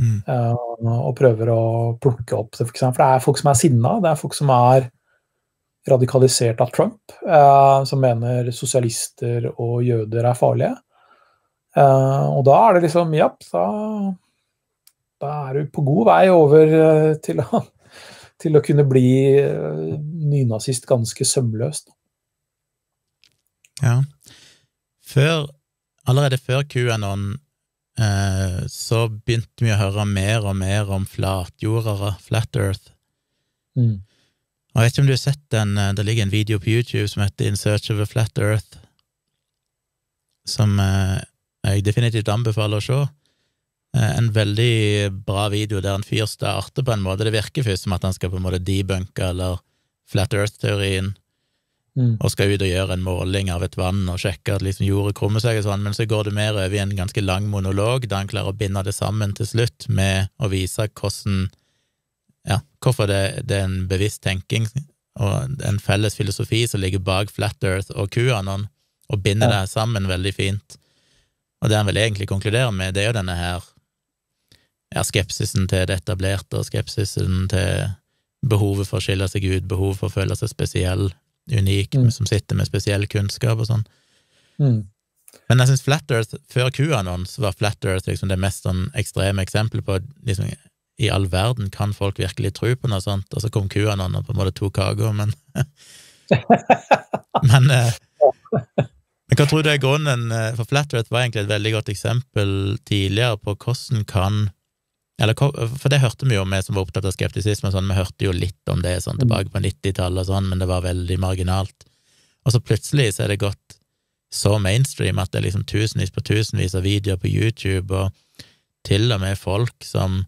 Mm. Uh, og prøver å plukke opp det. For det er folk som er sinna, det er folk som er radikalisert av Trump, eh, som mener sosialister og jøder er farlige. Eh, og da er det liksom Ja, da, da, er du på god vei over til å, til å kunne bli nynazist ganske sømløst. Ja. Før Allerede før QAnon eh, så begynte vi å høre mer og mer om flatjordere, Flat Earth. Mm. Og jeg vet ikke om du har sett den, eh, det ligger en video på YouTube som heter In Search of a Flat Earth, som eh, jeg definitivt anbefaler å se. Eh, en veldig bra video der en fyr starter på en måte Det virker først som at han skal på en måte debunke eller Flat Earth-teorien, Mm. og skal ut og gjøre en måling av et vann og sjekke at liksom jordet krummer seg og sånn, men så går det mer over i en ganske lang monolog der han klarer å binde det sammen til slutt med å vise hvordan ja, hvorfor det, det er en bevisst tenking og en felles filosofi som ligger bak Flat Earth og QAnon, og binder ja. det sammen veldig fint. Og det han vel egentlig konkluderer med, det er jo denne her ja, skepsisen til det etablerte, og skepsisen til behovet for å skille seg ut, behovet for å føle seg spesiell, unik, mm. som sitter med spesiell kunnskap og sånn. Mm. Men jeg syns Flat Earth, før QAnon, så var Flat Earth liksom det mest sånn ekstreme eksempelet på liksom, i all verden kan folk virkelig tro på noe sånt? Og så kom QAnon og på en måte tok kaka, men Men eh, men hva tror du er grunnen? Eh, for Flatrate var egentlig et veldig godt eksempel tidligere på hvordan kan eller, For det hørte vi jo, vi som var opptatt av skeptisisme, sånn, vi hørte jo litt om det sånn, tilbake på 90-tallet, sånn, men det var veldig marginalt. Og så plutselig så er det gått så mainstream at det er liksom tusenvis på tusenvis av videoer på YouTube, og til og med folk som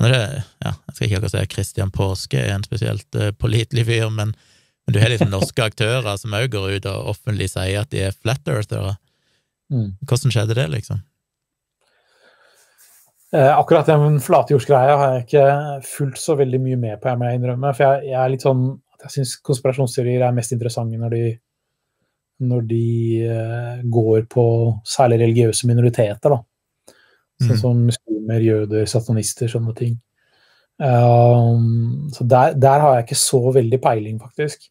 det, ja, Jeg skal ikke akkurat si at Christian Påske er en spesielt uh, pålitelig fyr, men, men, du har liksom norske aktører som òg går ut og offentlig sier at de er flat earthere. Mm. Hvordan skjedde det, liksom? Eh, akkurat den flatjordsgreia har jeg ikke fulgt så veldig mye med på, jeg må innrømme. For jeg, jeg er litt sånn jeg syns konspirasjonsteorier er mest interessante når de, når de uh, går på særlig religiøse minoriteter. da. Sånn mm. som muslimer, jøder, satanister, sånne ting. Um, så der, der, har jeg ikke så veldig peiling, faktisk.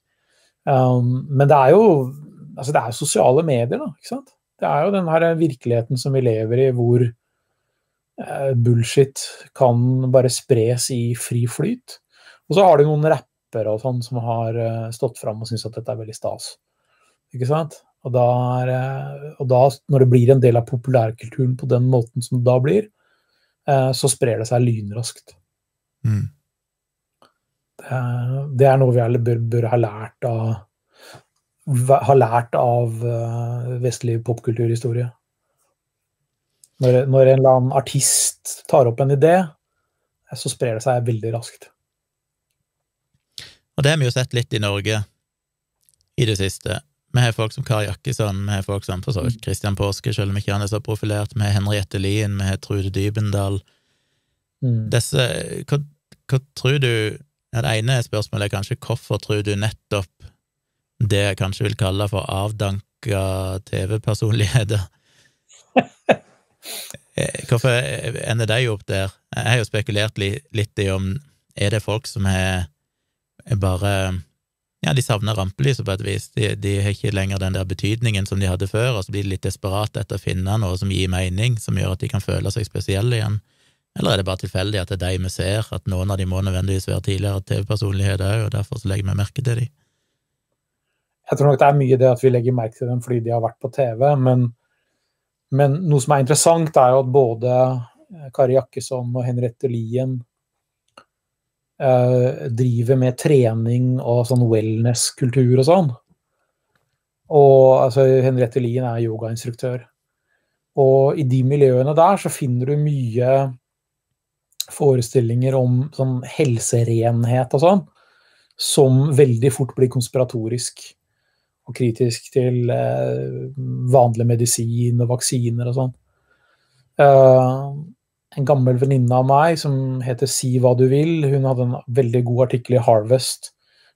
Um, men det er jo altså det er sosiale medier, da. ikke sant? Det er jo den her virkeligheten som vi lever i, hvor uh, bullshit kan bare spres i fri flyt. Og så har du noen rappere og sånn som har uh, stått fram og syns at dette er veldig stas. Ikke sant? Og da, er, eh, og da, når det blir en del av populærkulturen på den måten som det da blir, så sprer det seg lynraskt. Mm. Det, det, er noe vi bør, bør ha lært av har lært av vestlig popkulturhistorie. Når, når, en eller annen artist tar opp en idé, så sprer det seg veldig raskt. Og det har vi jo sett litt i Norge i det siste. Vi har folk som Kari Jakkesson, vi har folk som for så vidt Christian Påske, selv om ikke han er så profilert, vi har Henriette Lien, vi har Trude Dybendal. Mm. Disse, hva, hva, tror du ja, Det ene spørsmålet er kanskje hvorfor tror du nettopp det jeg kanskje vil kalle for avdanka TV-personligheter Eh, hvorfor ender de opp der? Jeg har jo spekulert litt i om er det folk som er, er bare ja, de savner rampelyset på et vis. De, de, har ikke lenger den der betydningen som de hadde før, og så blir de litt desperate etter å finne noe som gir mening, som gjør at de kan føle seg spesielle igjen. Eller er det bare tilfeldig at det er de vi ser, at noen av de må nødvendigvis være tidligere TV-personligheter òg, og derfor så legger vi merke til de? Jeg tror nok det er mye det at vi legger merke til dem fordi de har vært på TV, men, men noe som er interessant, er jo at både Kari Jakkesson og Henriette Lien eh, driver med trening og sånn wellness-kultur og sånn. Og altså, Henriette Lien er yogainstruktør. Og i de miljøene der så finner du mye forestillinger om sånn helserenhet og sånn, som veldig fort blir konspiratorisk og kritisk til eh, vanlig medisin og vaksiner og sånn. Uh, en gammel venninne av meg som heter Si hva du vil, hun hadde en veldig god artikkel i Harvest.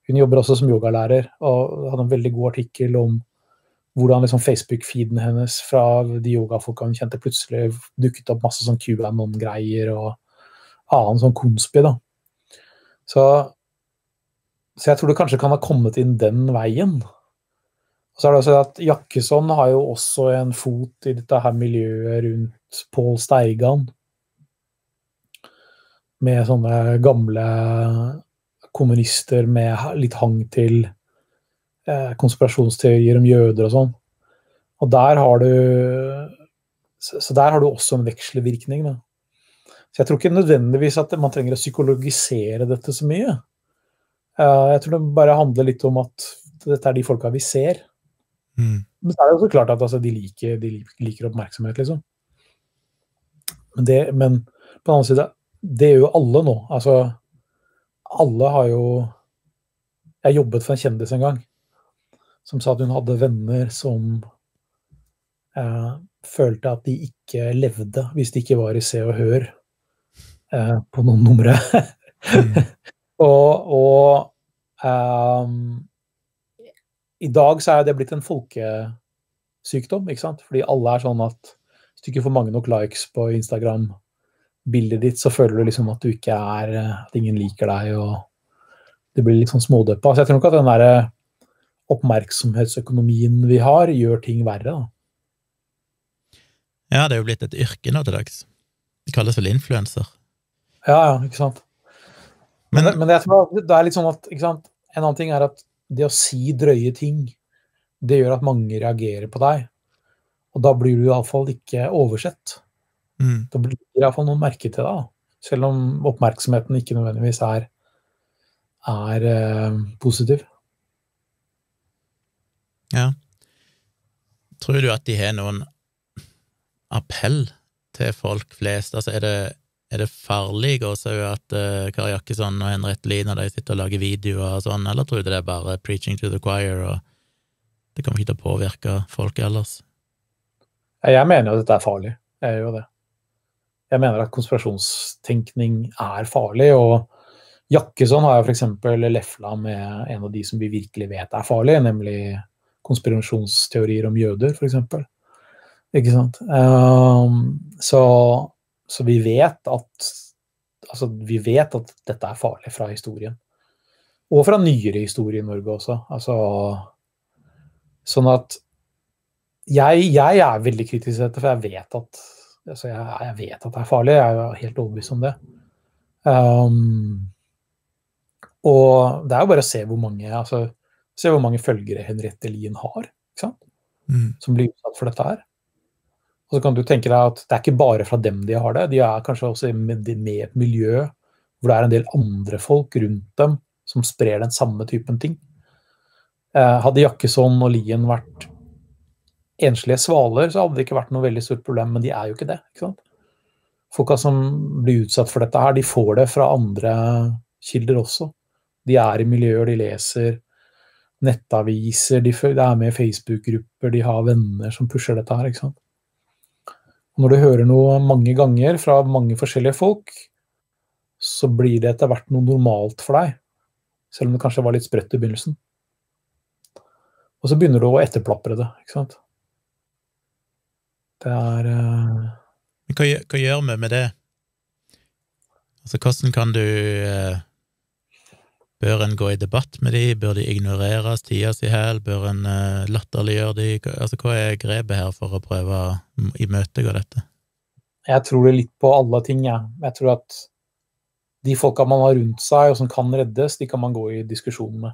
Hun jobber også som yogalærer og hadde en veldig god artikkel om hvordan liksom Facebook-feeden hennes fra de yogafolka hun kjente, plutselig dukket opp masse sånn QAnon-greier og annen sånn konspi, da. Så, så, jeg tror det kanskje kan ha kommet inn den veien. Og så er det også at Jakkesson har jo også en fot i dette her miljøet rundt Pål Steigan. Med sånne gamle kommunister med litt hang til eh, konspirasjonsteorier om jøder og sånn. Og der har du Så der har du også en vekselvirkning, da. Så jeg tror ikke nødvendigvis at man trenger å psykologisere dette så mye. Eh, jeg tror det bare handler litt om at dette er de folka vi ser. Mm. Men så er det jo så klart at altså, de, liker, de, liker, oppmerksomhet, liksom. Men, det, men på den annen side, det gjør jo alle nå. Altså, alle har jo Jeg jobbet for en kjendis en gang som sa at hun hadde venner som eh, følte at de ikke levde hvis de ikke var i Se og Hør eh, på noen numre. mm. og, og um, i dag så er det blitt en folkesykdom, ikke sant? Fordi alle er sånn at hvis du ikke får mange nok likes på Instagram-bildet ditt, så føler du liksom at du ikke er At ingen liker deg, og det blir litt sånn smådøppa. Så jeg tror nok at den derre oppmerksomhetsøkonomien vi har, gjør ting verre. da. Ja, det er jo blitt et yrke nå til dags. Det kalles vel influenser. Ja, ja, ikke sant. Men, men, men jeg tror det er litt sånn at ikke sant? En annen ting er at det å si drøye ting, det gjør at mange reagerer på deg. Og da blir du iallfall ikke oversett. Mm. Da blir det iallfall noen merke til deg, selv om oppmerksomheten ikke nødvendigvis er, er eh, positiv. Ja. Tror du at de har noen appell til folk flest? Altså, er det er det farlig også at uh, Kari Jakkesson og Henriette Lina de sitter og lager videoer og sånn, eller tror du det er bare preaching to the choir, og det kommer ikke til å påvirke folk ellers? Jeg mener jo at dette er farlig. Jeg gjør det. Jeg mener at konspirasjonstenkning er farlig, og Jakkesson har jo f.eks. lefla med en av de som vi virkelig vet er farlig, nemlig konspirasjonsteorier om jøder, f.eks. Ikke sant? Um, så så vi vet at altså, vi vet at dette er farlig fra historien. Og fra nyere historie i Norge også. Altså, sånn at jeg, jeg, er veldig kritisk til dette, for jeg vet at altså jeg, jeg, vet at det er farlig. Jeg er jo helt overbevist om det. Um, og det er jo bare å se hvor mange, altså, se hvor mange følgere Henriette Lien har, mm. som blir utsatt for dette her. Og så kan du tenke deg at det er ikke bare fra dem de har det, de er kanskje også med, med et miljø hvor det er en del andre folk rundt dem som sprer den samme typen ting. Uh, hadde Jakkesson og Lien vært enslige svaler, så hadde det ikke vært noe veldig stort problem, men de er jo ikke det. ikke sant? Folka som blir utsatt for dette her, de får det fra andre kilder også. De er i miljøer, de leser nettaviser, de er med i Facebook-grupper, de har venner som pusher dette her. ikke sant? Når du hører noe mange ganger fra mange forskjellige folk, så blir det etter hvert noe normalt for deg. Selv om det kanskje var litt sprøtt i begynnelsen. Og så begynner du å etterplapre det, ikke sant. Det er uh... hva, hva, gjør vi med det? Altså, hvordan kan du uh, Bør en gå i debatt med de, bør de ignoreres tida si hæl, bør en uh, latterliggjøre de? Altså, hva er grepet her for å prøve å imøtegå dette? Jeg tror det litt på alle ting, jeg. Ja. Jeg tror at de folka man har rundt seg, og som kan reddes, de kan man gå i diskusjon med.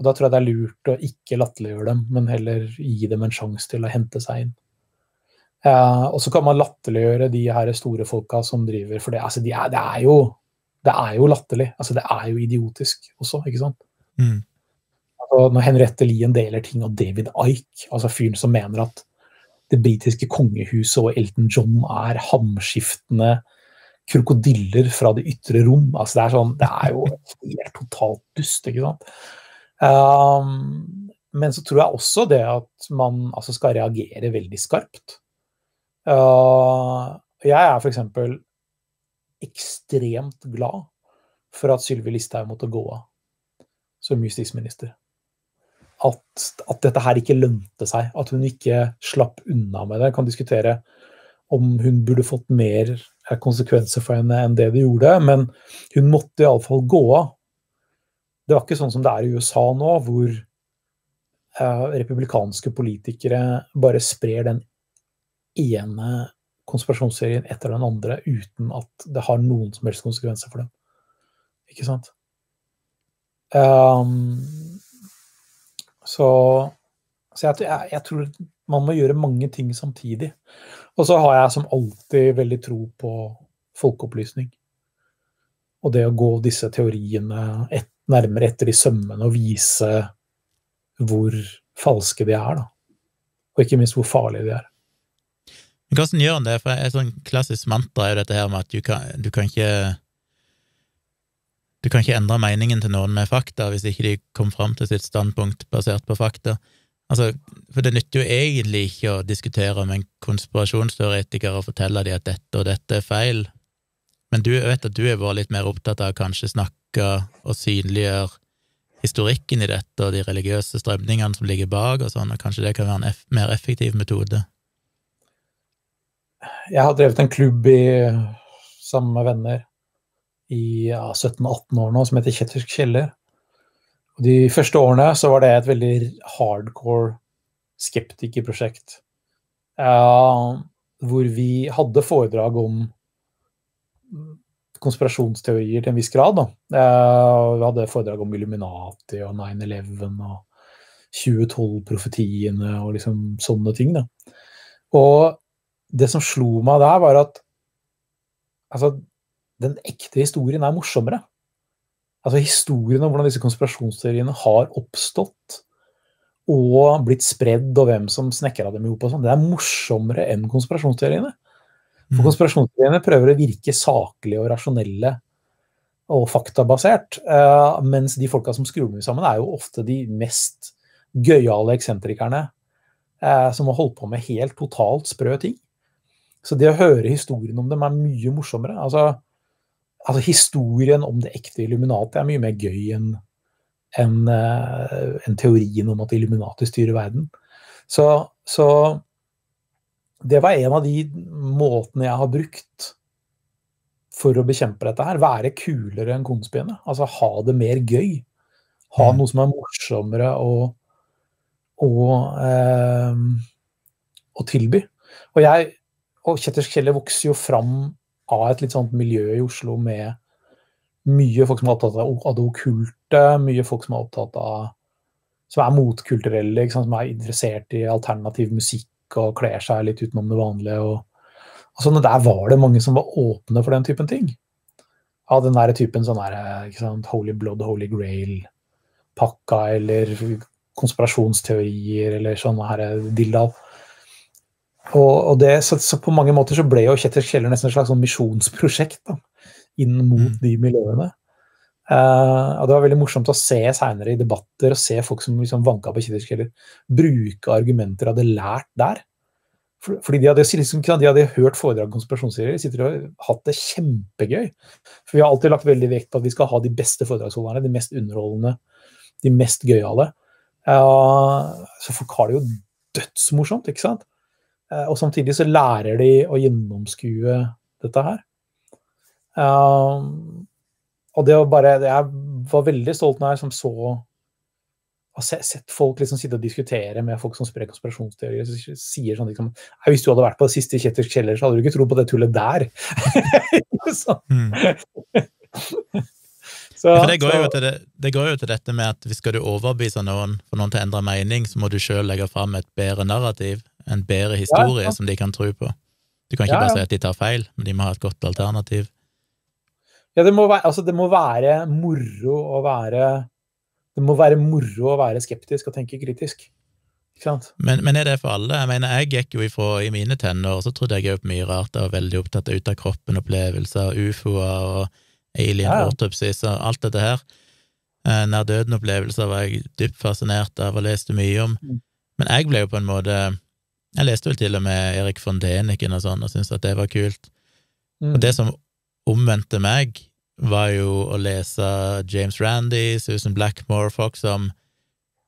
Og da tror jeg det er lurt å ikke latterliggjøre dem, men heller gi dem en sjanse til å hente seg inn. Uh, og så kan man latterliggjøre de her store folka som driver for det. Altså, de er, det, er jo, det er jo latterlig. Altså, det er jo idiotisk også, ikke sant? Mm. Altså, når Henriette Lien deler ting, og David Ike, altså fyren som mener at det britiske kongehuset og Elton John er hamskiftende krokodiller fra det ytre rom. Altså, det, er sånn, det er jo helt totalt dust, ikke sant? Um, men så tror jeg også det at man altså, skal reagere veldig skarpt. Uh, jeg er f.eks. ekstremt glad for at Sylvi Listhaug måtte gå av som justisminister. At, at, dette her ikke lønte seg, at hun ikke slapp unna med det. Jeg kan diskutere om hun burde fått mer konsekvenser for henne enn det det gjorde, men hun måtte iallfall gå av. Det var ikke sånn som det er i USA nå, hvor uh, republikanske politikere bare sprer den ene konspirasjonsserien etter den andre uten at det har noen som helst konsekvenser for dem. Ikke sant? Um, så, så jeg, jeg, tror man må gjøre mange ting samtidig. Og så har jeg som alltid veldig tro på folkeopplysning. Og det å gå disse teoriene et, nærmere etter i sømmene og vise hvor falske de er, da. Og ikke minst hvor farlige de er. Men hvordan gjør han det? For et sånn klassisk mantra er jo dette her med at du kan, du kan ikke du kan ikke endre meningen til noen med fakta hvis ikke de kom fram til sitt standpunkt basert på fakta. Altså, for det nytter jo egentlig ikke å diskutere med en konspirasjonsteoretiker og fortelle dem at dette og dette er feil, men du vet at du har vært litt mer opptatt av å kanskje snakke og synliggjøre historikken i dette og de religiøse strømningene som ligger bak, og sånn, og kanskje det kan være en eff mer effektiv metode? Jeg har drevet en klubb i, sammen med venner i ja, 17-18 år nå som heter Kjettersk kjeller. Og de første årene så var det et veldig hardcore skeptikerprosjekt. Uh, hvor vi hadde foredrag om konspirasjonsteorier til en viss grad. Uh, vi hadde foredrag om Illuminati og 9-11 og 2012-profetiene og liksom sånne ting. Da. Og det som slo meg der, var at altså, den ekte historien er morsommere. Altså Historien om hvordan disse konspirasjonsteoriene har oppstått og blitt spredd, og hvem som snekra dem i og sånn, det er morsommere enn konspirasjonsteoriene. For mm. konspirasjonsteoriene prøver å virke saklige og rasjonelle og faktabasert, uh, mens de folka som skrur dem sammen, er jo ofte de mest gøyale eksentrikerne uh, som har holdt på med helt totalt sprø ting. Så det å høre historien om dem er mye morsommere. Altså, altså historien om det ekte Illuminati er mye mer gøy enn enn uh, en teorien om at Illuminati styrer verden. Så, så, det var en av de måtene jeg har brukt for å bekjempe dette her. Være kulere enn konspiene. Altså ha det mer gøy. Ha mm. noe som er morsommere å, å, eh, å tilby. Og jeg, og Kjetters Kjeller vokser jo fram av et litt sånt miljø i Oslo med mye folk som er opptatt av det okkulte, mye folk som er opptatt av som er motkulturelle, som er interessert i alternativ musikk og kler seg litt utenom det vanlige. Og, og sånn, Der var det mange som var åpne for den typen ting. Av den der typen sånn der, Holy Blood, Holy Grail-pakka, eller konspirasjonsteorier, eller sånne dildal. Og, og det, så, så, på mange måter så ble jo Kjetil Kjeller nesten et slags sånn misjonsprosjekt da, inn mot mm. de miljøene. Uh, og Det var veldig morsomt å se seinere i debatter og se folk som liksom vanka på Kjetil Kjeller, bruke argumenter de hadde lært der. For, fordi de hadde, liksom, de hadde hørt foredrag om konspirasjonsserier, sitter og hatt det kjempegøy. For vi har alltid lagt veldig vekt på at vi skal ha de beste foredragsholderne, de mest underholdende, de mest gøyale. Uh, så folk har det jo dødsmorsomt, ikke sant? Eh, og samtidig så lærer de å gjennomskue dette her. Um, og det, bare, det, er var veldig stolt når jeg som så har sett folk liksom sitte og diskutere med folk som sprer konspirasjonsteorier. som sier sånn liksom Hvis du hadde vært på det siste i Kjetters kjeller, så hadde du ikke trodd på det tullet der. mm. så, ja, det, går det, det, går jo til dette med at hvis skal du overbevise noen for noen til å endre mening, så må du sjøl legge fram et bedre narrativ, en bedre historie ja, som de kan tro på. Du kan ikke bare si at de tar feil, men de må ha et godt alternativ. Ja, det må være, altså, det må være moro å være Det må være moro å være skeptisk og tenke kritisk. Men, men, er det for alle? Jeg mener, jeg gikk jo ifra i mine tenår, så trodde jeg òg mye rart. Jeg var veldig opptatt av ut-av-kroppen-opplevelser, ufoer og alien ja, ja. og alt dette her. Eh, nær døden-opplevelser var jeg dypt fascinert av og leste mye om. Mm. Men jeg ble jo på en måte Jeg leste vel til og med Erik von Deniken og sånn, og syntes at det var kult. Mm. Og det som omvendte meg, var jo å lese James Randy, Susan Blackmore, folk som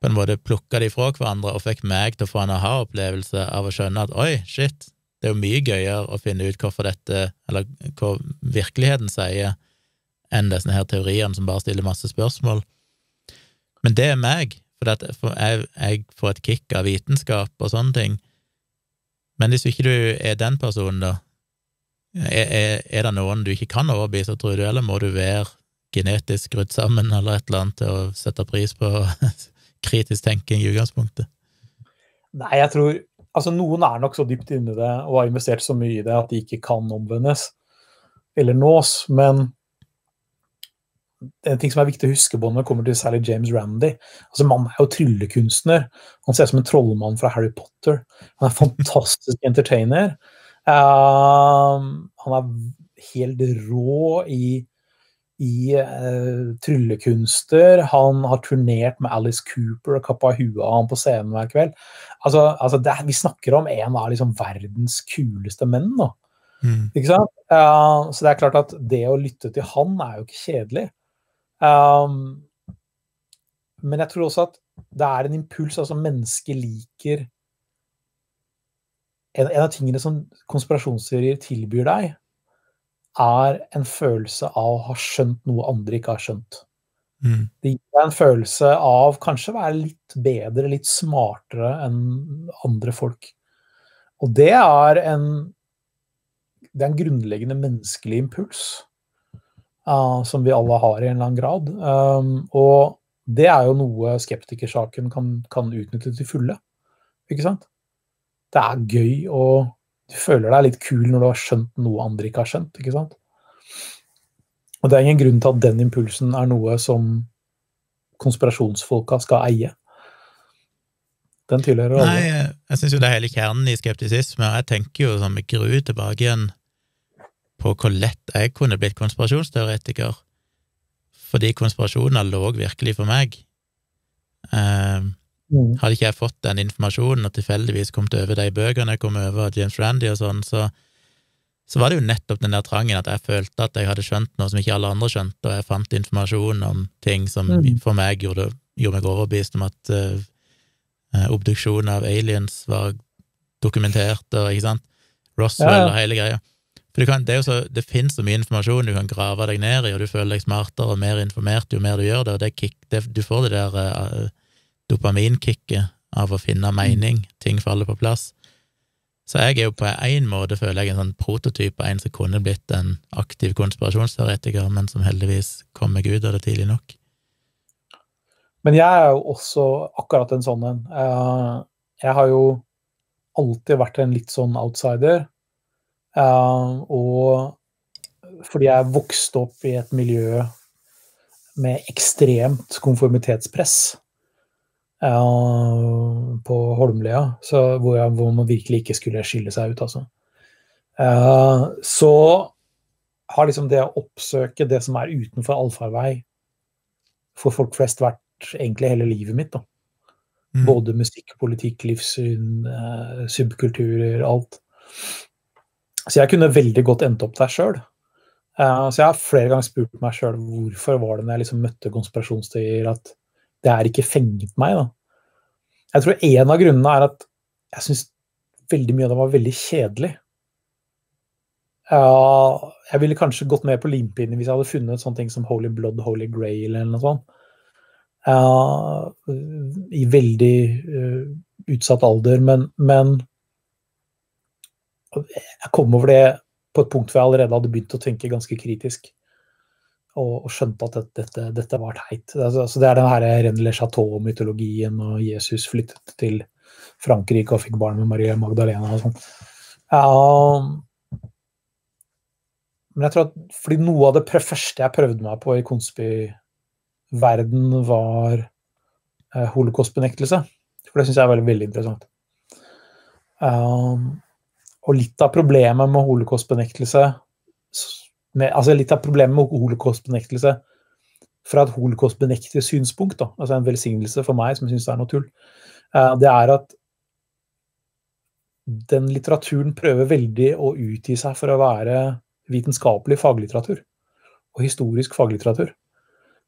på en måte plukka de fra hverandre og fikk meg til å få en aha-opplevelse av å skjønne at oi, shit, det er jo mye gøyere å finne ut hvorfor dette, eller hva virkeligheten sier, enn disse her teoriene som bare stiller masse spørsmål. Men det er meg, for, jeg, jeg får et kick av vitenskap og sånne ting. Men hvis ikke du er den personen, da, er, er, er, det noen du ikke kan overbevise, tror du, eller må du være genetisk skrudd sammen eller et eller annet til å sette pris på kritisk tenking i utgangspunktet? Nei, jeg tror Altså, noen er nok så dypt inni det og har investert så mye i det at de ikke kan omvendes eller nås, men en ting som er viktig å huske på når det kommer til særlig James Randy altså Mannen er jo tryllekunstner. Han ser ut som en trollmann fra Harry Potter. Han er fantastisk entertainer. Uh, han er helt rå i, i uh, tryllekunster. Han har turnert med Alice Cooper og kappa huet av ham på scenen hver kveld. Altså, altså det, vi snakker om en av liksom verdens kuleste menn. nå. Mm. Ikke sant? Uh, så det er klart at det å lytte til han er jo ikke kjedelig. Um, men jeg tror også at det er en impuls. altså Mennesket liker en, en, av tingene som konspirasjonsteorier tilbyr deg, er en følelse av å ha skjønt noe andre ikke har skjønt. Mm. Det gir deg en følelse av kanskje å være litt bedre, litt smartere enn andre folk. Og det er en det er en grunnleggende menneskelig impuls uh, som vi alle har i en eller annen grad. Um, og det er jo noe skeptikersaken kan, kan utnytte til fulle. Ikke sant? det er gøy og du føler deg litt kul når du har skjønt noe andre ikke har skjønt. ikke sant? Og det er ingen grunn til at den impulsen er noe som konspirasjonsfolka skal eie. Den tilhører alle. Nei, jeg syns jo det er hele kjernen i skeptisisme, jeg tenker jo sånn med gru tilbake igjen på hvor lett jeg kunne blitt konspirasjonsteoretiker, fordi konspirasjoner lå virkelig for meg. Mm. Hadde ikke jeg fått den informasjonen og tilfeldigvis kommet over de bøkene jeg kom over, James Randy og sånn, så, så, var det jo nettopp den der trangen at jeg følte at jeg hadde skjønt noe som ikke alle andre skjønte, og jeg fant informasjon om ting som mm. for meg gjorde, gjorde, meg overbevist om at uh, obduksjon av aliens var dokumentert, og ikke sant, Roswell ja. og hele greia. For kan, det, så, det finnes så mye informasjon du kan grave deg ned i, og du føler deg smartere og mer informert jo mer du gjør det, og det kick, det, du får det der uh, dopaminkicket av å finne mening, ting faller på plass. Så jeg er jo på en måte, føler jeg, en sånn prototyp av en som kunne blitt en aktiv konspirasjonsteoretiker, men som heldigvis kom meg ut av det tidlig nok. Men jeg er jo også akkurat en sånn en. Eh, jeg har jo alltid vært en litt sånn outsider. Eh, og fordi jeg vokste opp i et miljø med ekstremt konformitetspress. Uh, på Holmlia, hvor, jeg, hvor, man virkelig ikke skulle skille seg ut, altså. Uh, så har liksom det å oppsøke det som er utenfor allfarvei, for folk flest vært egentlig hele livet mitt. da. Mm. Både musikk, politikk, livssyn, uh, subkulturer, alt. Så jeg kunne veldig godt endt opp der sjøl. så jeg har flere ganger spurt meg sjøl hvorfor var det når jeg liksom møtte konspirasjonsteorier at det er ikke fenget meg. da. Jeg tror en av grunnene er at jeg syns veldig mye av det var veldig kjedelig. Uh, jeg ville kanskje gått mer på limpinnen hvis jeg hadde funnet sånne ting som Holy Blood, Holy Grail eller noe sånt. Uh, I veldig uh, utsatt alder, men, men jeg kom over det på et punkt hvor jeg allerede hadde begynt å tenke ganske kritisk. Og, og skjønte at dette, dette, dette var teit. Altså, det er den her René Chateau-mytologien, og Jesus flyttet til Frankrike og fikk barn med Maria Magdalena og sånn. Ja, men jeg tror at fordi noe av det første jeg prøvde meg på i konspirverden, var eh, holocaustbenektelse. For det syns jeg er veldig, veldig interessant. Um, og litt av problemet med holocaustbenektelse altså Litt av problemet med holocaustbenektelse fra et holocaustbenektet synspunkt, da, altså en velsignelse for meg som syns det er noe tull, uh, det er at den litteraturen prøver veldig å utgi seg for å være vitenskapelig faglitteratur. Og historisk faglitteratur.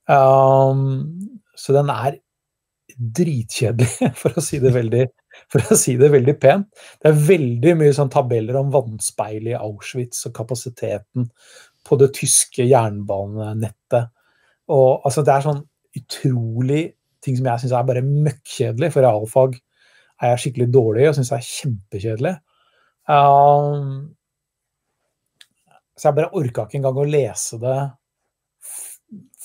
Um, så den er dritkjedelig, for å si det veldig, for å si det veldig pent. Det er veldig mye sånn tabeller om vannspeilet i Auschwitz og kapasiteten på det tyske jernbanenettet. Og altså, det er sånn utrolig ting som jeg syns er bare møkkjedelig. For realfag er jeg skikkelig dårlig og syns er kjempekjedelig. Um, så jeg bare orka ikke engang å lese det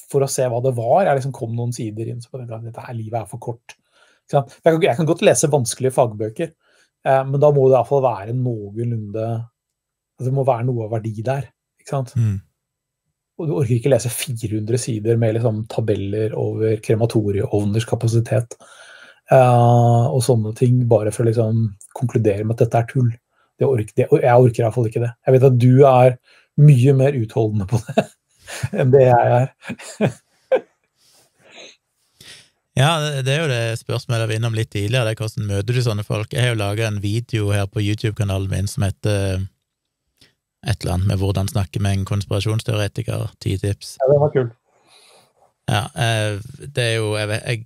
for å se hva det var. Jeg liksom kom noen sider inn så på den at dette her livet er for kort. Jeg kan, jeg kan godt lese vanskelige fagbøker, eh, men da må det iallfall være noenlunde altså Det må være noe av verdi der. ikke sant? Mm. Og du orker ikke lese 400 sider med liksom tabeller over krematorieovners kapasitet eh, og sånne ting, bare for å liksom konkludere med at dette er tull. Det orker, det, jeg orker iallfall ikke det. Jeg vet at du er mye mer utholdende på det enn det jeg er. ja, det er jo det spørsmålet jeg var innom litt tidligere. det er Hvordan møter du sånne folk? Jeg har jo laga en video her på YouTube-kanalen min som heter et eller annet med hvordan snakke med en konspirasjonsteoretiker. Ti tips. Ja, det var kult. Ja, eh, det er jo jeg, jeg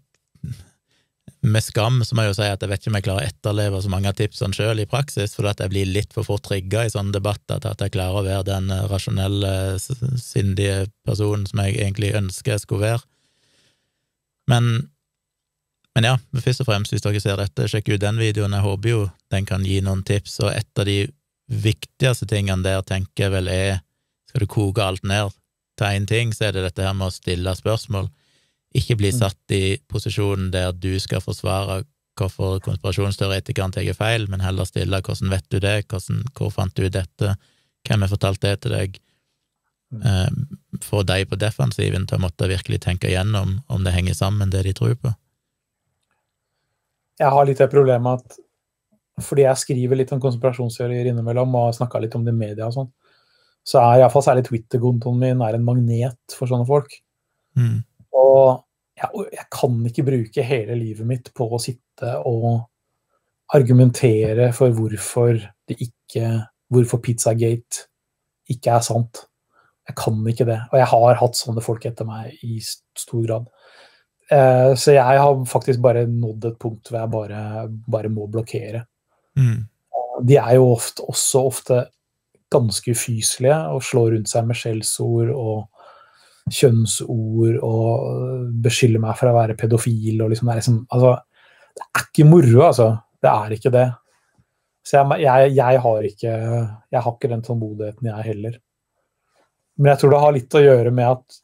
med skam så må jeg jo si at jeg vet ikke om jeg klarer å etterleve så mange av tipsene sjøl i praksis, for at jeg blir litt for fort trigga i sånne debatter til at jeg klarer å være den eh, rasjonelle, sindige personen som jeg egentlig ønsker jeg skulle være. Men, men ja, først og fremst, hvis dere ser dette, sjekk ut den videoen. Jeg håper jo den kan gi noen tips, og et av de viktigste tingene der tenker jeg vel er, skal du koke alt ned til én ting, så er det dette her med å stille spørsmål. Ikke bli mm. satt i posisjonen der du skal forsvare hvorfor konspirasjonsteoretikeren tar feil, men heller stille hvordan vet du det, hvordan, hvor fant du dette, hvem har fortalt det til deg? Mm. Eh, få deg på defensiven til å måtte virkelig tenke igjennom om det henger sammen, det de tror på. Jeg har litt det problemet at fordi jeg skriver litt om konspirasjonsteorier innimellom og har snakka litt om det i media og sånn, så er iallfall særlig Twitter-kontoen min er en magnet for sånne folk. Mm. Og jeg, jeg, kan ikke bruke hele livet mitt på å sitte og argumentere for hvorfor det ikke Hvorfor Pizzagate ikke er sant. Jeg kan ikke det. Og jeg har hatt sånne folk etter meg i stor grad. Eh, så jeg har faktisk bare nådd et punkt hvor jeg bare, bare må blokkere. Mm. De er jo ofte, også ofte ganske ufyselige og slår rundt seg med skjellsord og kjønnsord og beskylder meg for å være pedofil. og liksom, det, er liksom, altså, det er ikke moro, altså. Det er ikke det. Så jeg, jeg, jeg, har ikke jeg har ikke den tålmodigheten, jeg heller. Men jeg tror det har litt å gjøre med at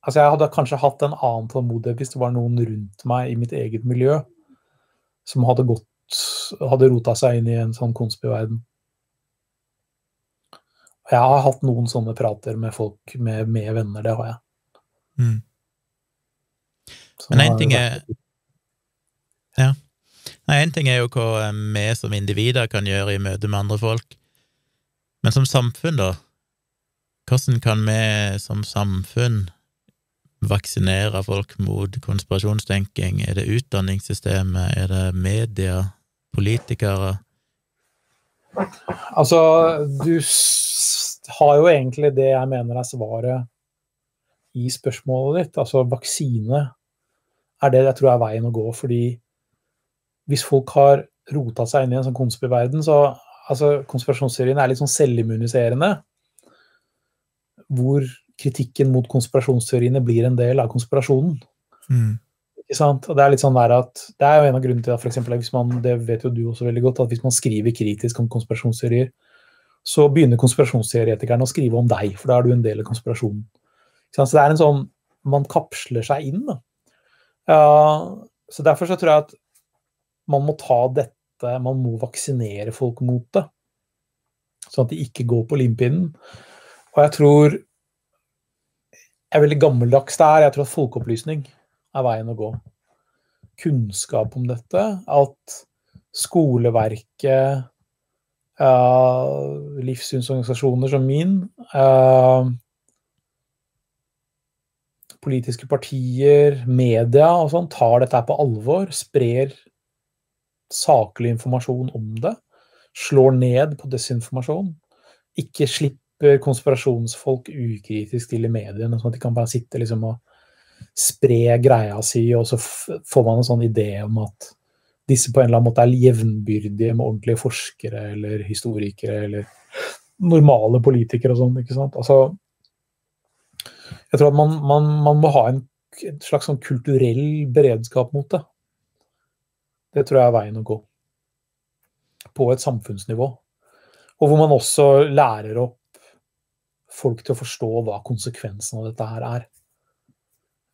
altså Jeg hadde kanskje hatt en annen tålmodighet hvis det var noen rundt meg i mitt eget miljø som hadde gått hadde rota seg inn i en sånn konspiverden. Jeg har hatt noen sånne prater med folk, med, med venner, det har jeg. Mm. Men én ting er Ja. Én ting er jo hva eh, vi som individer kan gjøre i møte med andre folk, men som samfunn, da? Hvordan kan vi som samfunn vaksinere folk mot konspirasjonstenking? Er det utdanningssystemet? Er det media? Politikere? Altså, du har jo egentlig det jeg mener er svaret i spørsmålet ditt. Altså vaksine er det jeg tror er veien å gå. Fordi hvis folk har rota seg inn i en sånn konspiverden, så altså konspirasjonsserien er litt sånn selvimmuniserende. Hvor kritikken mot konspirasjonsteoriene blir en del av konspirasjonen. Mm. Ikke sant? Og Det er litt sånn der at, det er jo en av grunnene til at for eksempel, hvis man, det vet jo du også veldig godt, at hvis man skriver kritisk om konspirasjonsteorier, så begynner konspirasjonsteoretikerne å skrive om deg, for da er du en del av konspirasjonen. Ikke sant? Så det er en sånn Man kapsler seg inn. da. Ja, så Derfor så tror jeg at man må ta dette Man må vaksinere folk mot det. Sånn at de ikke går på limpinnen. Og jeg tror er veldig gammeldags der. Jeg tror at folkeopplysning er veien å gå. Kunnskap om dette. At skoleverket, uh, livssynsorganisasjoner som min, uh, politiske partier, media og sånn, tar dette på alvor, sprer saklig informasjon om det, slår ned på desinformasjon, ikke slipper konspirasjonsfolk ukritisk til i mediene, sånn at de kan bare sitte liksom og spre greia si, og så får man en sånn idé om at disse på en eller annen måte er jevnbyrdige med ordentlige forskere eller historikere eller normale politikere og sånn. ikke sant? Altså, jeg tror at man, man, man må ha en, en slags sånn kulturell beredskap mot det. Det tror jeg er veien å gå. På et samfunnsnivå. Og hvor man også lærer opp folk til å forstå hva konsekvensen av dette her er.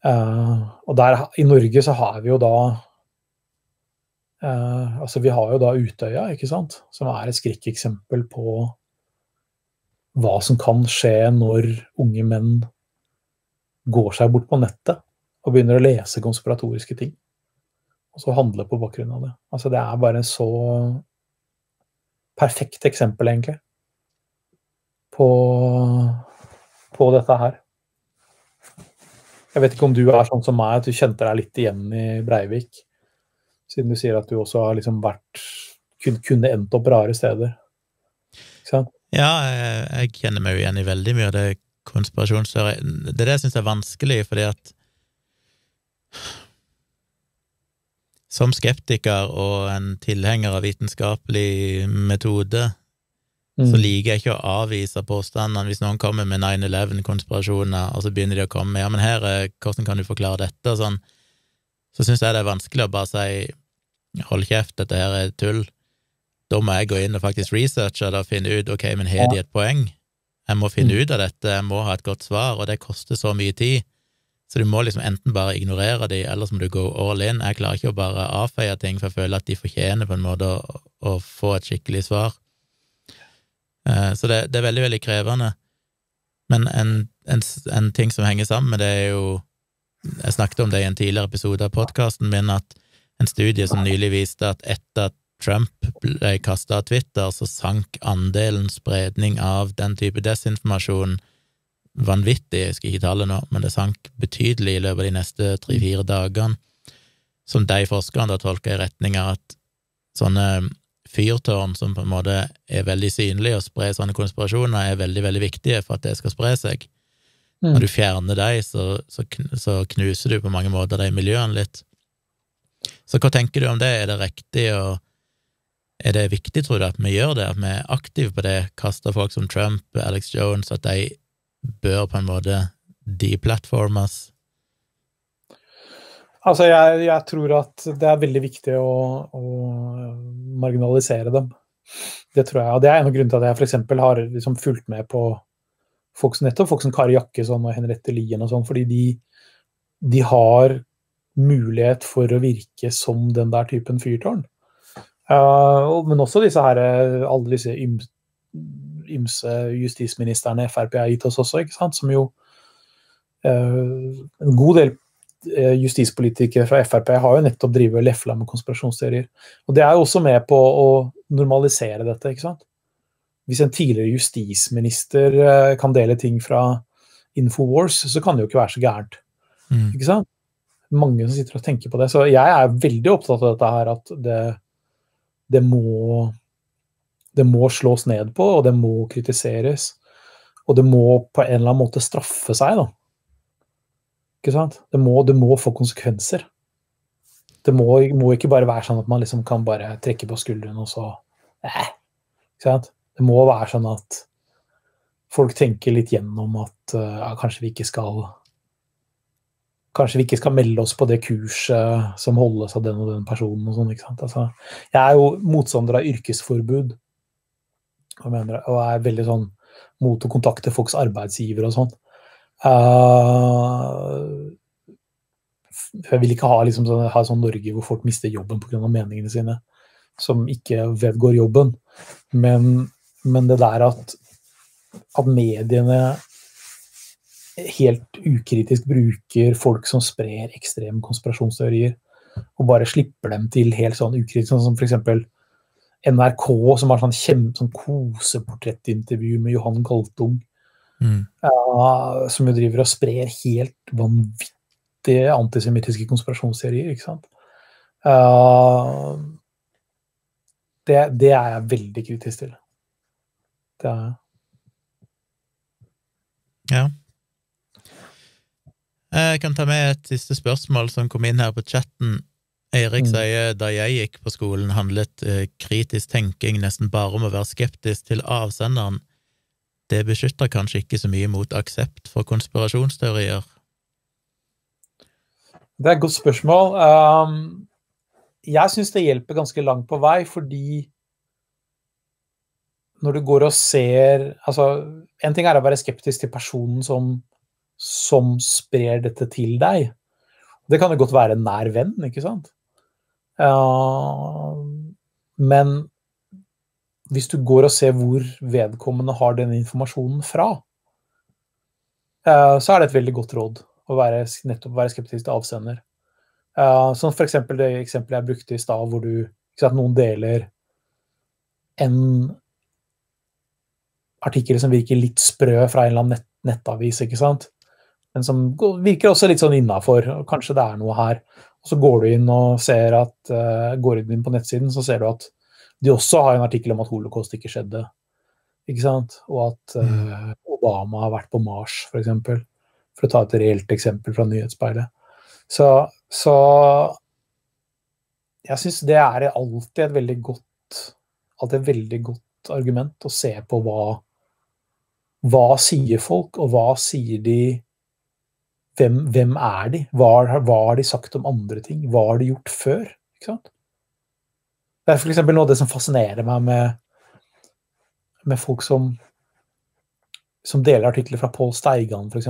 Uh, og der, I Norge så har vi jo da uh, Altså vi har jo da Utøya, ikke sant? Som er et skrekkeksempel på hva som kan skje når unge menn går seg bort på nettet og begynner å lese konspiratoriske ting. Og så handle på bakgrunn av det. Altså Det er bare en så perfekt eksempel, egentlig, på, på dette her. Jeg vet ikke om du er sånn som meg, at du kjente deg litt igjen i Breivik. Siden du sier at du også har liksom vært Kunne endt opp rare steder. Ja, jeg, jeg kjenner meg jo igjen i veldig mye av det konspirasjonsteori Det er det jeg syns er vanskelig, fordi at Som skeptiker og en tilhenger av vitenskapelig metode, mm. så liker jeg ikke å avvise påstandene. Hvis noen kommer med 9-11-konspirasjoner, og så begynner de å komme med ja, men her, hvordan kan du forklare dette, og sånn, så syns jeg det er vanskelig å bare si hold kjeft, dette her er tull. Da må jeg gå inn og faktisk researche det og finne ut ok, men har de et poeng? Jeg må finne mm. ut av dette, jeg må ha et godt svar, og det koster så mye tid. Så du må liksom enten bare ignorere de, eller så må du gå all in. Jeg klarer ikke å bare avfeie ting, for jeg føler at de fortjener på en måte å, å få et skikkelig svar. Eh, så det, det, er veldig, veldig krevende. Men en, en, en, ting som henger sammen med det, er jo Jeg snakket om det i en tidligere episode av podkasten min, at en studie som nylig viste at etter at Trump ble kasta av Twitter, så sank andelen spredning av den type desinformasjon vanvittig, jeg skal ikke tallet nå, men det sank betydelig i løpet av de neste tre-fire dagene, som de forskerne da tolka i retning av at sånne fyrtårn som på en måte er veldig synlig og sprer sånne konspirasjoner, er veldig, veldig viktige for at det skal spre seg. Mm. Når du fjerner dem, så, så, så, knuser du på mange måter de miljøene litt. Så hva tenker du om det, er det riktig og er det viktig, tror du, at vi gjør det, at vi er aktive på det, kaster folk som Trump, Alex Jones, at de bør på en måte deplattformes? Altså, jeg, jeg, tror at det er veldig viktig å, å, marginalisere dem. Det tror jeg. Og det er en av grunnene til at jeg f.eks. har liksom fulgt med på folk som nettopp folk som Kari Jakkesson og Henriette Lien og sånn, fordi de, de har mulighet for å virke som den der typen fyrtårn. Uh, men også disse her, alle disse ymse justisministrene Frp har gitt oss også, ikke sant? som jo uh, En god del justispolitikere fra Frp har jo nettopp drevet lefla med konspirasjonsteorier. Og det er jo også med på å normalisere dette, ikke sant. Hvis en tidligere justisminister kan dele ting fra Infowars, så kan det jo ikke være så gærent. Mm. Ikke sant? Mange som sitter og tenker på det. Så jeg er veldig opptatt av dette her, at det det må, det må slås ned på, og det må kritiseres. Og det må på en eller annen måte straffe seg, da. Ikke sant? Det må, det må få konsekvenser. Det må, må, ikke bare være sånn at man liksom kan bare trekke på skuldrene og så eh, Ikke sant? Det må være sånn at folk tenker litt gjennom at uh, ja, kanskje vi ikke skal Kanskje vi ikke skal melde oss på det kurset som holdes av den og den personen. og sånn, ikke sant? Altså, jeg er jo motstander av yrkesforbud og, mener, og er veldig sånn mot å kontakte folks arbeidsgiver og sånn. Uh, jeg vil ikke ha, liksom, sånn, ha sånn Norge hvor folk mister jobben pga. meningene sine, som ikke vedgår jobben. Men, men det der at, at mediene helt ukritisk bruker folk som sprer ekstreme konspirasjonsteorier, og bare slipper dem til helt sånn ukritisk, sånn som f.eks. NRK, som har sånn, kjem, sånn koseportrettintervju med Johan Galtung, mm. uh, som jo driver og sprer helt vanvittige antisemittiske konspirasjonsteorier, ikke sant. Uh, det, det, er jeg veldig kritisk til. Det er jeg. Ja. Jeg kan ta med et siste spørsmål som kom inn her på chatten. Eirik mm. sier da jeg gikk på skolen, handlet eh, kritisk tenking nesten bare om å være skeptisk til avsenderen. Det beskytter kanskje ikke så mye mot aksept for konspirasjonsteorier? Det er et godt spørsmål. Um, jeg syns det hjelper ganske langt på vei, fordi når du går og ser Altså, en ting er å være skeptisk til personen som som sprer dette til deg. Det kan jo godt være en nær venn, ikke sant? Men hvis du går og ser hvor vedkommende har den informasjonen fra, uh, så er det et veldig godt råd å være, nettopp være skeptisk til avsender. Uh, som eksempel det eksempelet jeg brukte i stad, hvor du, sant, noen deler en artikkel som virker litt sprø fra en eller annen nett, nettavis, ikke sant? men som virker også litt sånn innafor. Kanskje det er noe her. Og så går du inn og ser at, går går inn på nettsiden, så ser du at de også har en artikkel om at holocaust ikke skjedde. Ikke sant? Og at uh, Obama har vært på Mars, f.eks. For, eksempel, for å ta et reelt eksempel fra nyhetsspeilet. Så, så jeg syns det er alltid et veldig godt alltid et veldig godt argument å se på hva hva sier folk, og hva sier de hvem, hvem er de? Hva, hva, har de sagt om andre ting? Hva har de gjort før? Ikke sant? Det er f.eks. noe av det som fascinerer meg med, med folk som, som deler artikler fra Pål Steigan, f.eks.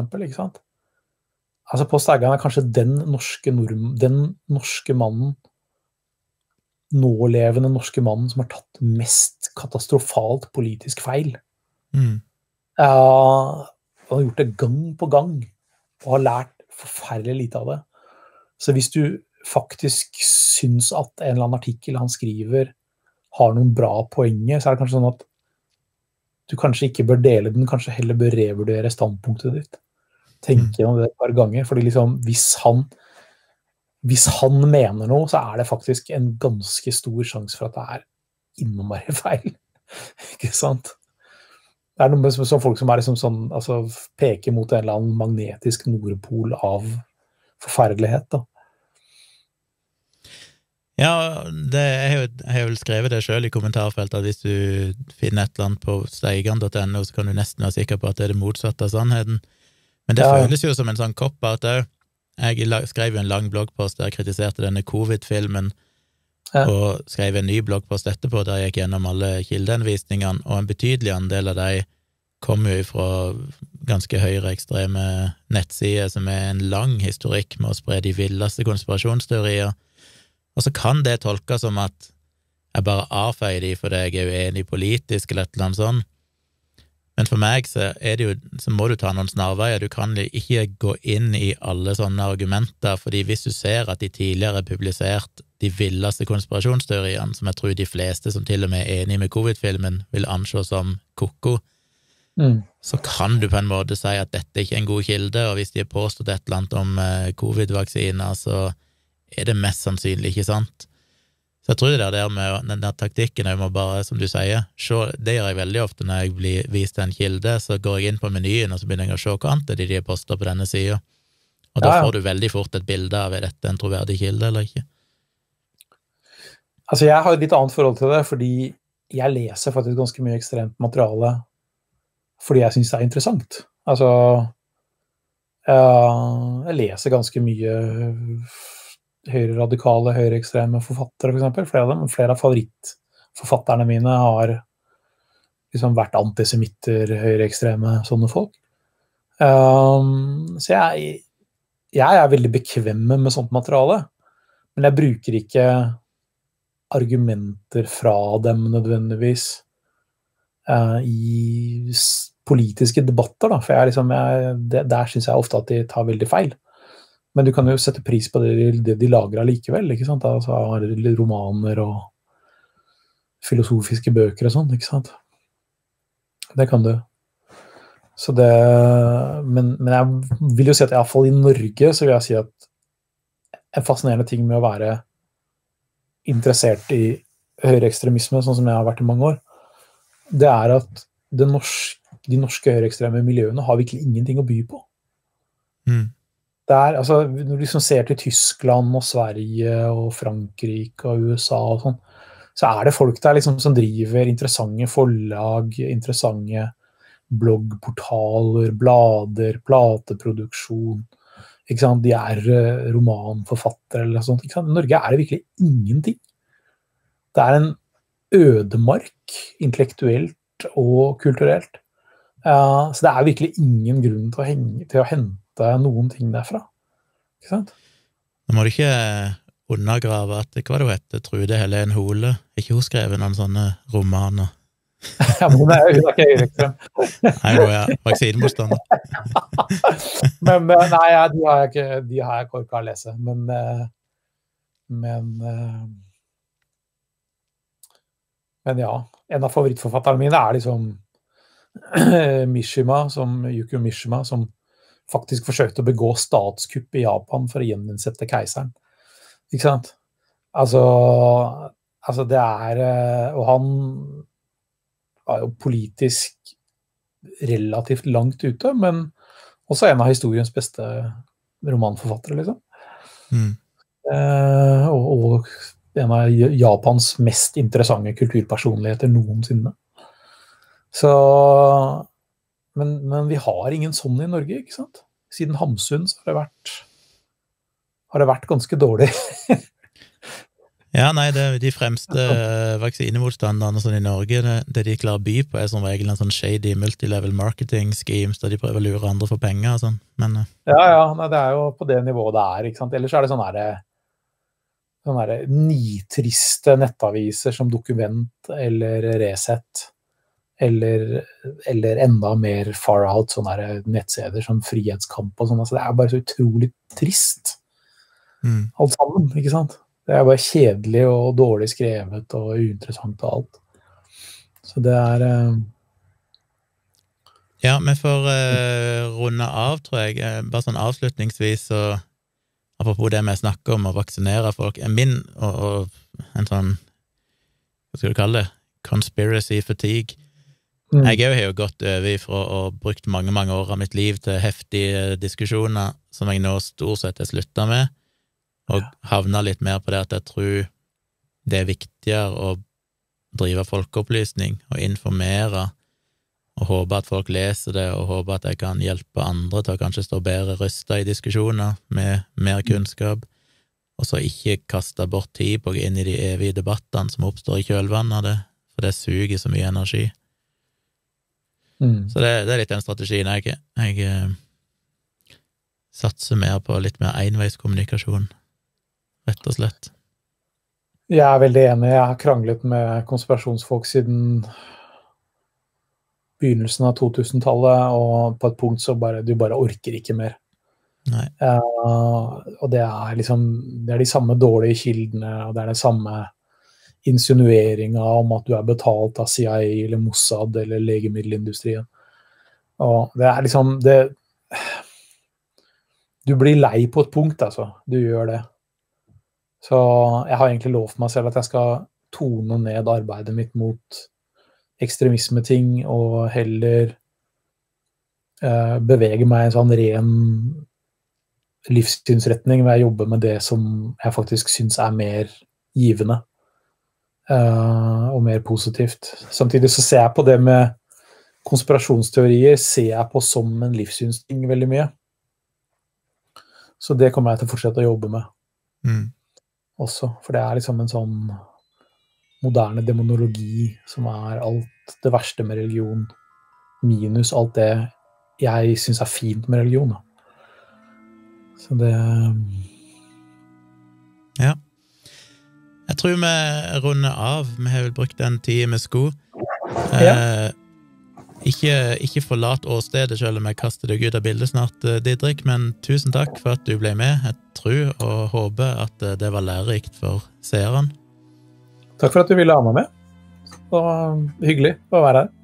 Altså, Pål Steigan er kanskje den norske, nordm den norske mannen nålevende norske mannen som har tatt mest katastrofalt politisk feil. Mm. Uh, han har gjort det gang på gang og har lært forferdelig lite av det. Så hvis du faktisk syns at en eller annen artikkel han skriver, har noen bra poenger, så er det kanskje sånn at du kanskje ikke bør dele den, kanskje heller bør revurdere standpunktet ditt. Tenke mm. gjennom det et par ganger. fordi liksom, hvis han, hvis han mener noe, så er det faktisk en ganske stor sjanse for at det er innmari feil. ikke sant? Det er noe med som folk som er liksom sånn, altså, peker mot en eller annen magnetisk nordpol av forferdelighet. da. Ja, det, jeg, har jo, skrevet det sjøl i kommentarfeltet, at hvis du finner et eller annet på steigan.no, så kan du nesten være sikker på at det er det motsatte av sannheten. Men det ja. føles jo som en sånn cop-out òg. Jeg skrev jo en lang bloggpost der jeg kritiserte denne covid-filmen ja. og skrev en ny bloggpost etterpå der jeg gikk gjennom alle kildeanvisningene, og en betydelig andel av de kom jo fra ganske høyreekstreme nettsider som er en lang historikk med å spre de villeste konspirasjonsteorier, og så kan det tolkes som at jeg bare avfeier de fordi jeg er uenig politisk, eller et eller annet sånt, men for meg så, det jo, så må du ta noen snarveier. Du kan ikke gå inn i alle sånne argumenter, fordi hvis du ser at de tidligere har publisert de villeste konspirasjonsteoriene, som jeg tror de fleste som til og med er enig med covid-filmen, vil anse som ko-ko, mm. så kan du på en måte si at dette ikke er en god kilde, og hvis de har påstått et eller annet om eh, covid-vaksiner, så er det mest sannsynlig ikke sant. Så jeg tror det der med den der taktikken òg må bare, som du sier, se, det gjør jeg veldig ofte når jeg blir vist en kilde, så går jeg inn på menyen og så begynner jeg å se hva annet er det de har posta på denne sida, og da ja, ja. får du veldig fort et bilde av er dette en troverdig kilde eller ikke. Altså, jeg har et litt annet forhold til det, fordi jeg leser faktisk ganske mye ekstremt materiale fordi jeg syns det er interessant. Altså Jeg leser ganske mye høyreradikale, høyreekstreme forfattere, f.eks. For eksempel. flere av dem. Flere av favorittforfatterne mine har liksom vært antisemitter, høyreekstreme, sånne folk. Um, så jeg, jeg er veldig bekvem med sånt materiale. Men jeg bruker ikke argumenter fra dem nødvendigvis uh, i politiske debatter, da. For jeg, liksom, jeg, det, der syns jeg ofte at de tar veldig feil. Men du kan jo sette pris på det, det de lager allikevel. ikke sant? Altså romaner og filosofiske bøker og sånn. ikke sant? Det kan du. Så det, men, men, jeg vil jo si at iallfall i Norge så vil jeg si at en fascinerende ting med å være interessert i høyreekstremisme, sånn som jeg har vært i mange år, det er at det norske, de norske høyreekstreme miljøene har virkelig ingenting å by på. Mm. Der, altså, når du liksom ser til Tyskland og Sverige og Frankrike og USA og sånn, så er det folk der liksom som driver interessante forlag, interessante bloggportaler, blader, plateproduksjon. De er uh, romanforfattere eller noe sånt. I Norge er det virkelig ingenting. Det er en ødemark intellektuelt og kulturelt. Uh, så det er virkelig ingen grunn til å, henge, til å hente noen ting derfra. Ikke sant? Nå må du ikke undergrave at hva det heter, Trude Helen Hole Ikke hun skrevet noen sånne romaner? ja, men hun er jo ikke høyreekstrem. nei, hun er vaksinemotstander. men eh, nei, de har jeg ikke de har jeg korka å lese. Men, eh, men eh, Men ja. En av favorittforfatterne mine er liksom Mishima, som, Yukio Mishima, som faktisk forsøkte å begå statskupp i Japan for å gjeninnsette keiseren. Ikke sant? Altså, altså det er Og han var jo politisk relativt langt ute, men også en av historiens beste romanforfattere, liksom. Mm. Eh, og, og, en av Japans mest interessante kulturpersonligheter noensinne. Så men, men, vi har ingen sånn i Norge, ikke sant? Siden Hamsun så har det vært, har det vært ganske dårlig. Ja, nei, det, de fremste vaksinemotstanderne sånn i Norge, det, det, de klarer å by på, er som regel en sånn shady multilevel marketing schemes der de prøver å lure andre for penger og sånn, men eh. Ja, ja, nei, det er jo på det nivået det er, ikke sant. Ellers er det sånn herre sånne nitriste nettaviser som Dokument eller Resett. Eller, eller enda mer far out, sånne nettsteder som Frihetskamp og sånn. Altså, det er bare så utrolig trist, mm. alt sammen, ikke sant. Det er bare kjedelig og dårlig skrevet og uinteressant og alt. Så det er uh... Ja, vi får uh, runde av, tror jeg. Eh, bare sånn avslutningsvis, så apropos det vi snakker om, å vaksinere folk Min og, og en sånn Hva skal du kalle det? Conspiracy fatigue. Mm. Jeg har jo gått over fra å brukt mange mange år av mitt liv til heftige diskusjoner som jeg nå stort sett har slutta med og havna litt mer på det at jeg tror det er viktigere å drive folkeopplysning og informere, og håpe at folk leser det, og håpe at jeg kan hjelpe andre til å kanskje stå bedre rusta i diskusjoner med mer kunnskap, og så ikke kaste bort tid på å gå inn i de evige debattene som oppstår i kjølvannet av det, for det suger så mye energi. Mm. Så det, det, er litt den strategien jeg Jeg eh, satser mer på litt mer enveiskommunikasjon rett og slett. Jeg er veldig enig. Jeg har kranglet med konspirasjonsfolk siden begynnelsen av 2000-tallet, og på et punkt så bare du bare orker ikke mer. Uh, og det er liksom Det er de samme dårlige kildene, og det er det samme insinueringa om at du er betalt av CIA eller Mossad eller legemiddelindustrien. Og det er liksom det Du blir lei på et punkt, altså. Du gjør det. Så jeg har egentlig lovt meg selv at jeg skal tone ned arbeidet mitt mot ekstremismeting, og heller eh, bevege meg i en sånn ren livssynsretning hvor jeg jobber med det som jeg faktisk syns er mer givende. Eh, og mer positivt. Samtidig så ser jeg på det med konspirasjonsteorier ser jeg på som en livssynsting veldig mye. Så det kommer jeg til å fortsette å jobbe med Mm. også. For det er liksom en sånn moderne demonologi som er alt det verste med religion, minus alt det jeg syns er fint med religion. Så det Jeg tror vi runder av. Vi har vel brukt den tida vi skulle. Ja. Eh, ikke, ikke forlat åstedet selv om jeg kaster deg ut av bildet snart, eh, Didrik, men tusen takk for at du ble med. Jeg tror og håper at eh, det var lærerikt for seerne. Takk for at du ville ha meg med. Og hyggelig å være her.